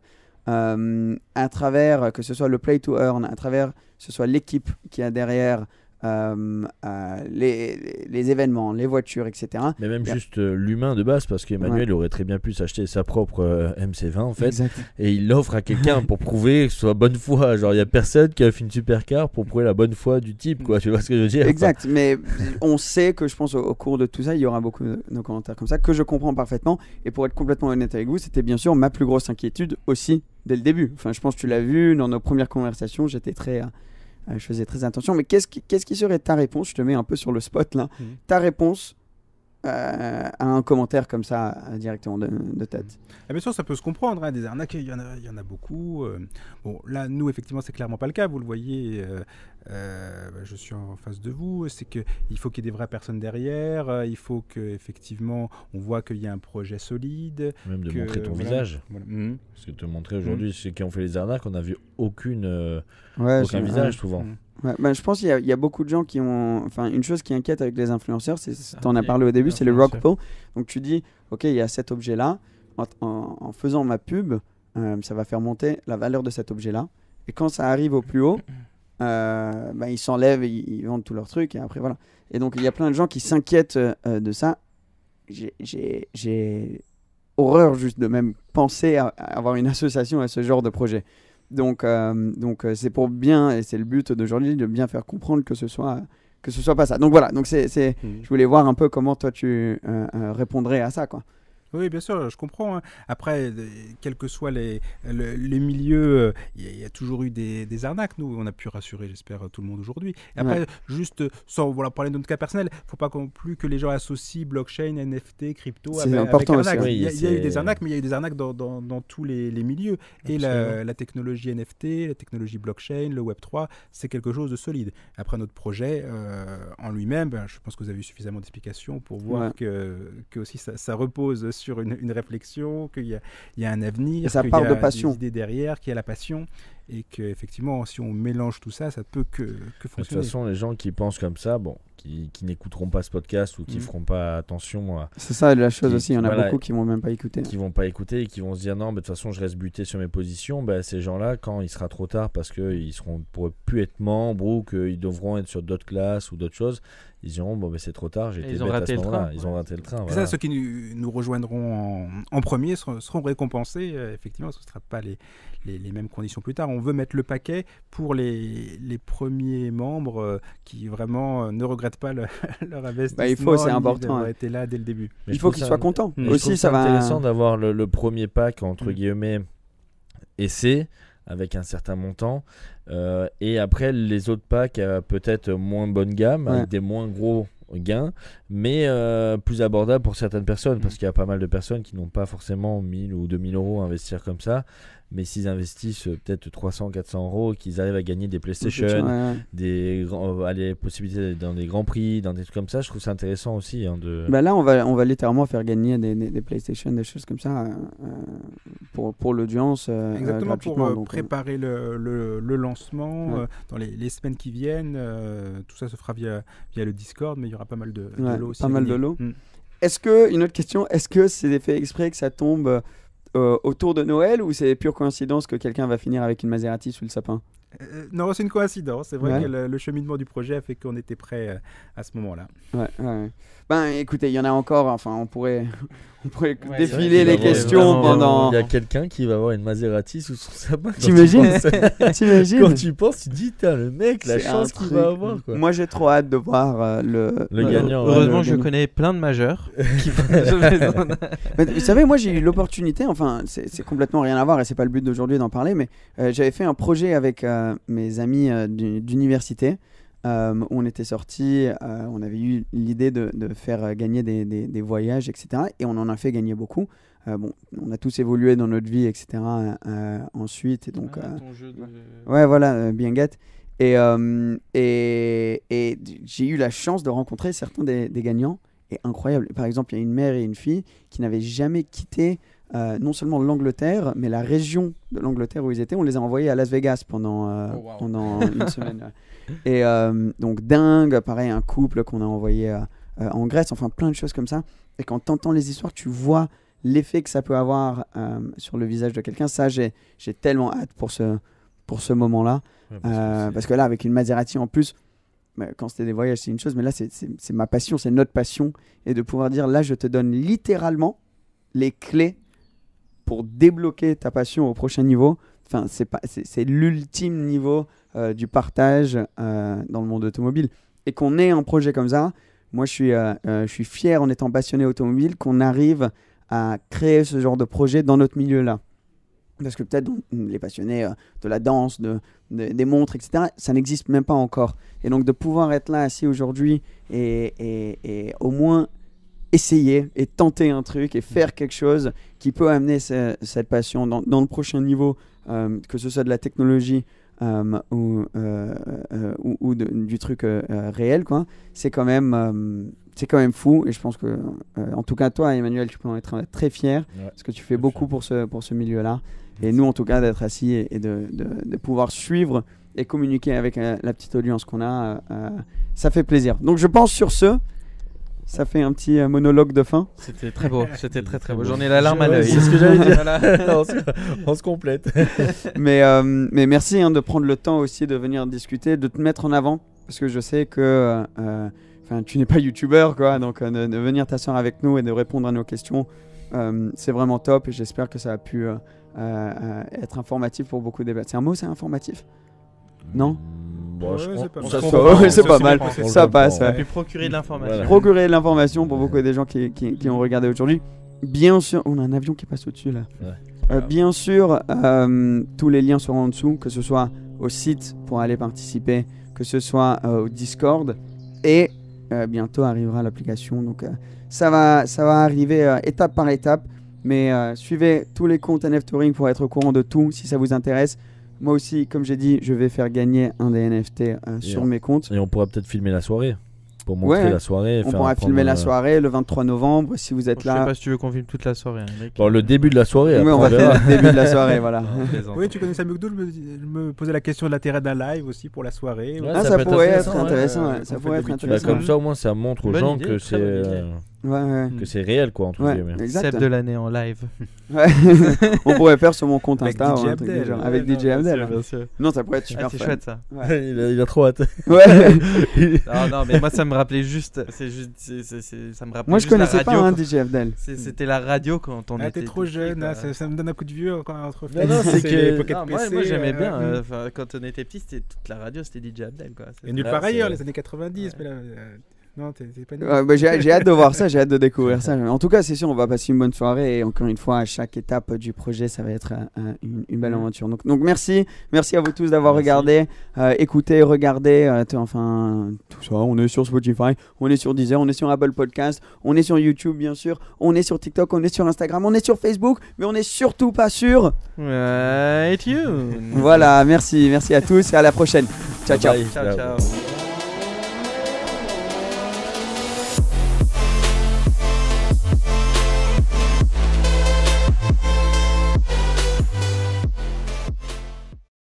Euh, à travers que ce soit le play to earn, à travers que ce soit l'équipe qui a derrière euh, euh, les, les, événements, les voitures, etc. Mais même juste euh, l'humain de base, parce qu'Emmanuel aurait très bien pu s'acheter sa propre euh, MC20 en fait, Exact. et il l'offre à quelqu'un pour prouver que ce soit bonne foi. Genre, il y a personne qui a fait une supercar pour prouver la bonne foi du type, quoi. Tu vois ce que je veux dire? Exact, mais on sait que je pense au, au cours de tout ça, il y aura beaucoup de, de commentaires comme ça que je comprends parfaitement. Et pour être complètement honnête avec vous, c'était bien sûr ma plus grosse inquiétude aussi dès le début. Enfin, je pense que tu l'as vu dans nos premières conversations, j'étais très, je faisais très attention. Mais qu'est-ce qui, qu'est-ce qui serait ta réponse? Je te mets un peu sur le spot là. Mhm. Ta réponse euh, à un commentaire comme ça euh, directement de, de tête. Ah, bien sûr, ça peut se comprendre. hein, des arnaques, il y en a, il y en a beaucoup. euh. bon, là, nous, effectivement, c'est clairement pas le cas. Vous le voyez, euh, euh, bah, je suis en face de vous. C'est que il faut qu'il y ait des vraies personnes derrière. euh, il faut que, effectivement, on voit qu'il y a un projet solide. Même de que, montrer ton voilà, visage. voilà. Mhm. Parce que te montrer aujourd'hui, ceux qui ont fait les arnaques, on n'a vu aucune, euh, Ouais, aucun visage souvent. Mhm. Ben, je pense qu'il y, a- il y a beaucoup de gens qui ont. Enfin, une chose qui inquiète avec les influenceurs, c'est. Tu en as parlé au début, c'est le rock pull. Donc tu dis, ok, il y a cet objet-là. En, en- en faisant ma pub, euh, ça va faire monter la valeur de cet objet-là. Et quand ça arrive au plus haut, euh, ben, ils s'enlèvent, ils, ils vendent tous leurs trucs. Et après, voilà. Et donc il y a plein de gens qui s'inquiètent euh, de ça. J'ai- horreur juste de même penser à, à avoir une association à ce genre de projet. Donc, euh, donc euh, c'est pour bien, et c'est le but d'aujourd'hui, de bien faire comprendre que ce soit que ce soit pas ça. Donc voilà, donc c'est, c'est- Mhm. je voulais voir un peu comment toi tu euh, répondrais à ça, quoi. Oui, bien sûr, je comprends. hein. Après, euh, quels que soient les, le- les milieux, euh, il y, a- y toujours eu des, des arnaques. Nous, on a pu rassurer, j'espère, tout le monde aujourd'hui. Après, Ouais. juste sans voilà, parler de notre cas personnel, il ne faut pas non plus que les gens associent blockchain, NFT, crypto avec, avec important aussi, arnaque. ouais. Il y a, Oui, il y a eu des arnaques, mais il y a eu des arnaques dans, dans- dans tous les, les milieux. Et la, technologie NFT, la technologie blockchain, le Web3, c'est quelque chose de solide. Après, notre projet euh, en lui-même, ben, je pense que vous avez eu suffisamment d'explications pour voir Ouais. que, que aussi ça, ça repose sur une, une réflexion, qu'il y a, il y a un avenir, qu'il part y a de passion. des idées derrière, qu'il y a la passion, et qu'effectivement, si on mélange tout ça, ça peut que, que De toute fonctionner. façon, les gens qui pensent comme ça, bon, qui, qui n'écouteront pas ce podcast ou qui Mhm. feront pas attention à, C'est ça la chose Qui- aussi, il y en a voilà. beaucoup qui vont même pas écouter. qui vont pas écouter et qui vont se dire non, mais de toute façon, je reste buté sur mes positions. Ben, ces gens-là, quand il sera trop tard parce qu'ils seront pourraient plus être membres ou qu'ils devront être sur d'autres classes ou d'autres choses, ils diront bon, ben, c'est trop tard, j'ai Et été ils ont bête à raté ce le moment-là. train. Ils ont raté le train. C'est voilà. ça, ceux qui nous, nous rejoindront en, en premier seront, seront récompensés, euh, effectivement, ce ne sera pas les, les, les mêmes conditions plus tard. On veut mettre le paquet pour les, les premiers membres euh, qui vraiment euh, ne regrettent pas le- leur investissement. Bah, il faut, c'est important, ouais. été là dès le début. Mais il faut qu'ils soient contents. Aussi, ça va. intéressant d'avoir le, le premier pack entre Mm. guillemets essai avec un certain montant euh, et après les autres packs euh, peut-être moins bonne gamme Ouais. avec des moins gros gains mais euh, plus abordables pour certaines personnes parce qu'il y a pas mal de personnes qui n'ont pas forcément 1000 ou 2000 euros à investir comme ça mais s'ils investissent euh, peut-être 300 400 euros qu'ils arrivent à gagner des PlayStation Ouais, des grands, euh, aller possibilités dans des grands prix dans des trucs comme ça je trouve ça intéressant aussi hein, de Bah là, on va, on va littéralement faire gagner des, des, des PlayStation, des choses comme ça, pour, pour l'audience. euh, Exactement, euh, pour donc, préparer le, le- le lancement Ouais. euh, dans les, les semaines qui viennent. euh, tout ça se fera via, via le Discord, mais il y aura pas mal de, de Ouais, lots aussi. pas mal de lots. Mm. Est-ce que, une autre question, est-ce que c'est fait exprès que ça tombe euh, autour de Noël ou c'est pure coïncidence que quelqu'un va finir avec une Maserati sous le sapin? Euh, non, c'est une coïncidence. C'est vrai Ouais. que le, le cheminement du projet a fait qu'on était prêt euh, à ce moment-là. Ouais. Ben écoutez, il y en a encore, enfin on pourrait, on pourrait Ouais, défiler les questions vraiment- pendant... Il y a quelqu'un qui va avoir une Maserati sous son sapin. Quand tu T'imagines Quand tu penses, tu te dis, le mec, la chance qu'il va avoir. Quoi. Moi j'ai trop hâte de voir euh, le... Le euh, gagnant, ouais, Heureusement, le je gagnant. connais plein de majeurs. qui Mais vous savez, moi j'ai eu l'opportunité, enfin c'est complètement rien à voir et c'est pas le but d'aujourd'hui d'en parler, mais euh, j'avais fait un projet avec euh, mes amis euh, d'u- d'université euh, où on était sortis, euh, on avait eu l'idée de, de faire euh, gagner des, des- des voyages, etc. Et on en a fait gagner beaucoup. Euh, bon, on a tous évolué dans notre vie, etc. ensuite, et donc. ton jeu de- Ouais, voilà, bien get. Et, et, et d- j'ai eu la chance de rencontrer certains des, des gagnants. Et incroyable. Par exemple, il y a une mère et une fille qui n'avaient jamais quitté euh, non seulement l'Angleterre, mais la région de l'Angleterre où ils étaient. On les a envoyés à Las Vegas pendant, euh, Oh, wow. pendant une semaine. Et euh, donc, dingue, pareil, un couple qu'on a envoyé à, euh, en Grèce, enfin plein de choses comme ça. Et quand tu entends les histoires, tu vois l'effet que ça peut avoir euh, sur le visage de quelqu'un. Ça, j'ai tellement hâte pour ce, pour ce moment-là. Ouais, parce Euh, parce que là, avec une Maserati en plus, bah, quand c'était des voyages, c'est une chose, mais là, c'est- ma passion, c'est notre passion. Et de pouvoir dire, là, je te donne littéralement les clés pour débloquer ta passion au prochain niveau. Enfin, c'est l'ultime niveau euh, du partage euh, dans le monde automobile. Et qu'on ait un projet comme ça, moi, je suis, euh, je suis fier, en étant passionné automobile, qu'on arrive à créer ce genre de projet dans notre milieu-là. Parce que peut-être les passionnés de la danse, de, de- des montres, etc., ça n'existe même pas encore. Et donc de pouvoir être là assis aujourd'hui et, et- et au moins essayer et tenter un truc et faire quelque chose qui peut amener ce- cette passion dans, le prochain niveau, que ce soit de la technologie ou, euh, euh, ou, ou de- du truc euh, euh, réel, quoi, c'est quand même... euh, c'est quand même fou et je pense que, euh, en tout cas, toi, Emmanuel, tu peux en être très fier Ouais. parce que tu fais beaucoup pour ce, pour ce milieu-là. Et nous, en tout cas, d'être assis et, et de, de, de pouvoir suivre et communiquer avec euh, la petite audience qu'on a, euh, euh, ça fait plaisir. Donc, je pense sur ce, ça fait un petit euh, monologue de fin. C'était très beau, c'était très très beau. J'en ai la larme à l'œil. c'est ce que j'allais dire. Voilà. on, se, on se complète. mais, euh, mais merci hein, de prendre le temps aussi de venir discuter, de te mettre en avant, parce que je sais que euh, euh, enfin, tu n'es pas youtubeur, quoi, donc euh, de, de venir t'asseoir avec nous et de répondre à nos questions, euh, c'est vraiment top et j'espère que ça a pu euh, euh, euh, être informatif pour beaucoup de débats. C'est un mot, c'est informatif? Non? Bon, Ouais, c'est pas mal. Ça, pas mal. passe, On a pu procurer de l'information. Voilà. procurer de l'information pour beaucoup des gens qui, qui- qui ont regardé aujourd'hui. Bien sûr, on a un avion qui passe au-dessus là. Ouais. Euh, bien sûr, euh, tous les liens seront en dessous, que ce soit au site pour aller participer, que ce soit euh, au Discord, et euh, bientôt arrivera l'application. Donc euh, ça, va, ça va arriver euh, étape par étape, mais euh, suivez tous les comptes NF Touring pour être au courant de tout si ça vous intéresse. Moi aussi, comme j'ai dit, je vais faire gagner un des NFT euh, sur on- mes comptes. Et on pourra peut-être filmer la soirée. Pour montrer Ouais. la soirée. On faire pourra filmer la euh, soirée le 23 novembre si vous êtes Je sais là. pas si tu veux qu'on filme toute la soirée. hein. Bon, le début de la soirée. Oui, après, on va faire le début de la soirée, voilà. Non. Oui, tu connais Sam Mcdoul, je me, je me posais la question de l'intérêt d'un live aussi pour la soirée. Ouais, Ah, ça pourrait être intéressant, ouais, ça pourrait être. Bah, intéressant. comme ça, au moins, ça montre aux Bonne gens idée, que c'est euh, Ouais, ouais. que c'est réel, quoi, entre Ouais, guillemets. Seb de l'année en live. Ouais. on pourrait faire sur mon compte Avec Insta DJ un truc Abdel. genre. Avec non, DJ bien Abdel. sûr, bien sûr. Non, ça pourrait être Ah, super c'est fun. chouette ça. Ouais. il, a, il a trop hâte. Ouais. Non, non, mais moi ça me rappelait juste. C'est juste c'est- c'est- c'est- ça me rappelait Moi, je juste la connaissais pas radio hein, DJ Abdel. c'est- C'était la radio quand on Ah, était. t'es trop jeune, ah, ça, ça me donne un coup de vieux quand entre Non, non, c'est que- pocket Non, moi, PC, moi, j'aimais euh, bien. mm. euh, quand on était petit, c'était toute la radio, c'était DJ Abdel quoi. Et nulle Ah, part c'est ailleurs, les années 90, mais là. euh, non, t'es pas. Ouais, bah, j'ai j'ai hâte de voir ça, j'ai hâte de découvrir ça. En tout cas, c'est sûr, on va passer une bonne soirée et encore une fois, à chaque étape du projet, ça va être une, une belle aventure. Donc, donc merci, merci à vous tous d'avoir regardé, euh, écouté, regardé, euh, enfin tout ça. On est sur Spotify, on est sur Deezer, on est sur Apple Podcast, on est sur YouTube bien sûr, on est sur TikTok, on est sur Instagram, on est sur Facebook, mais on est surtout pas sur. Ouais, tune. Voilà, merci, merci à tous et à la prochaine. Ciao, ciao. Bye. Ciao, ciao.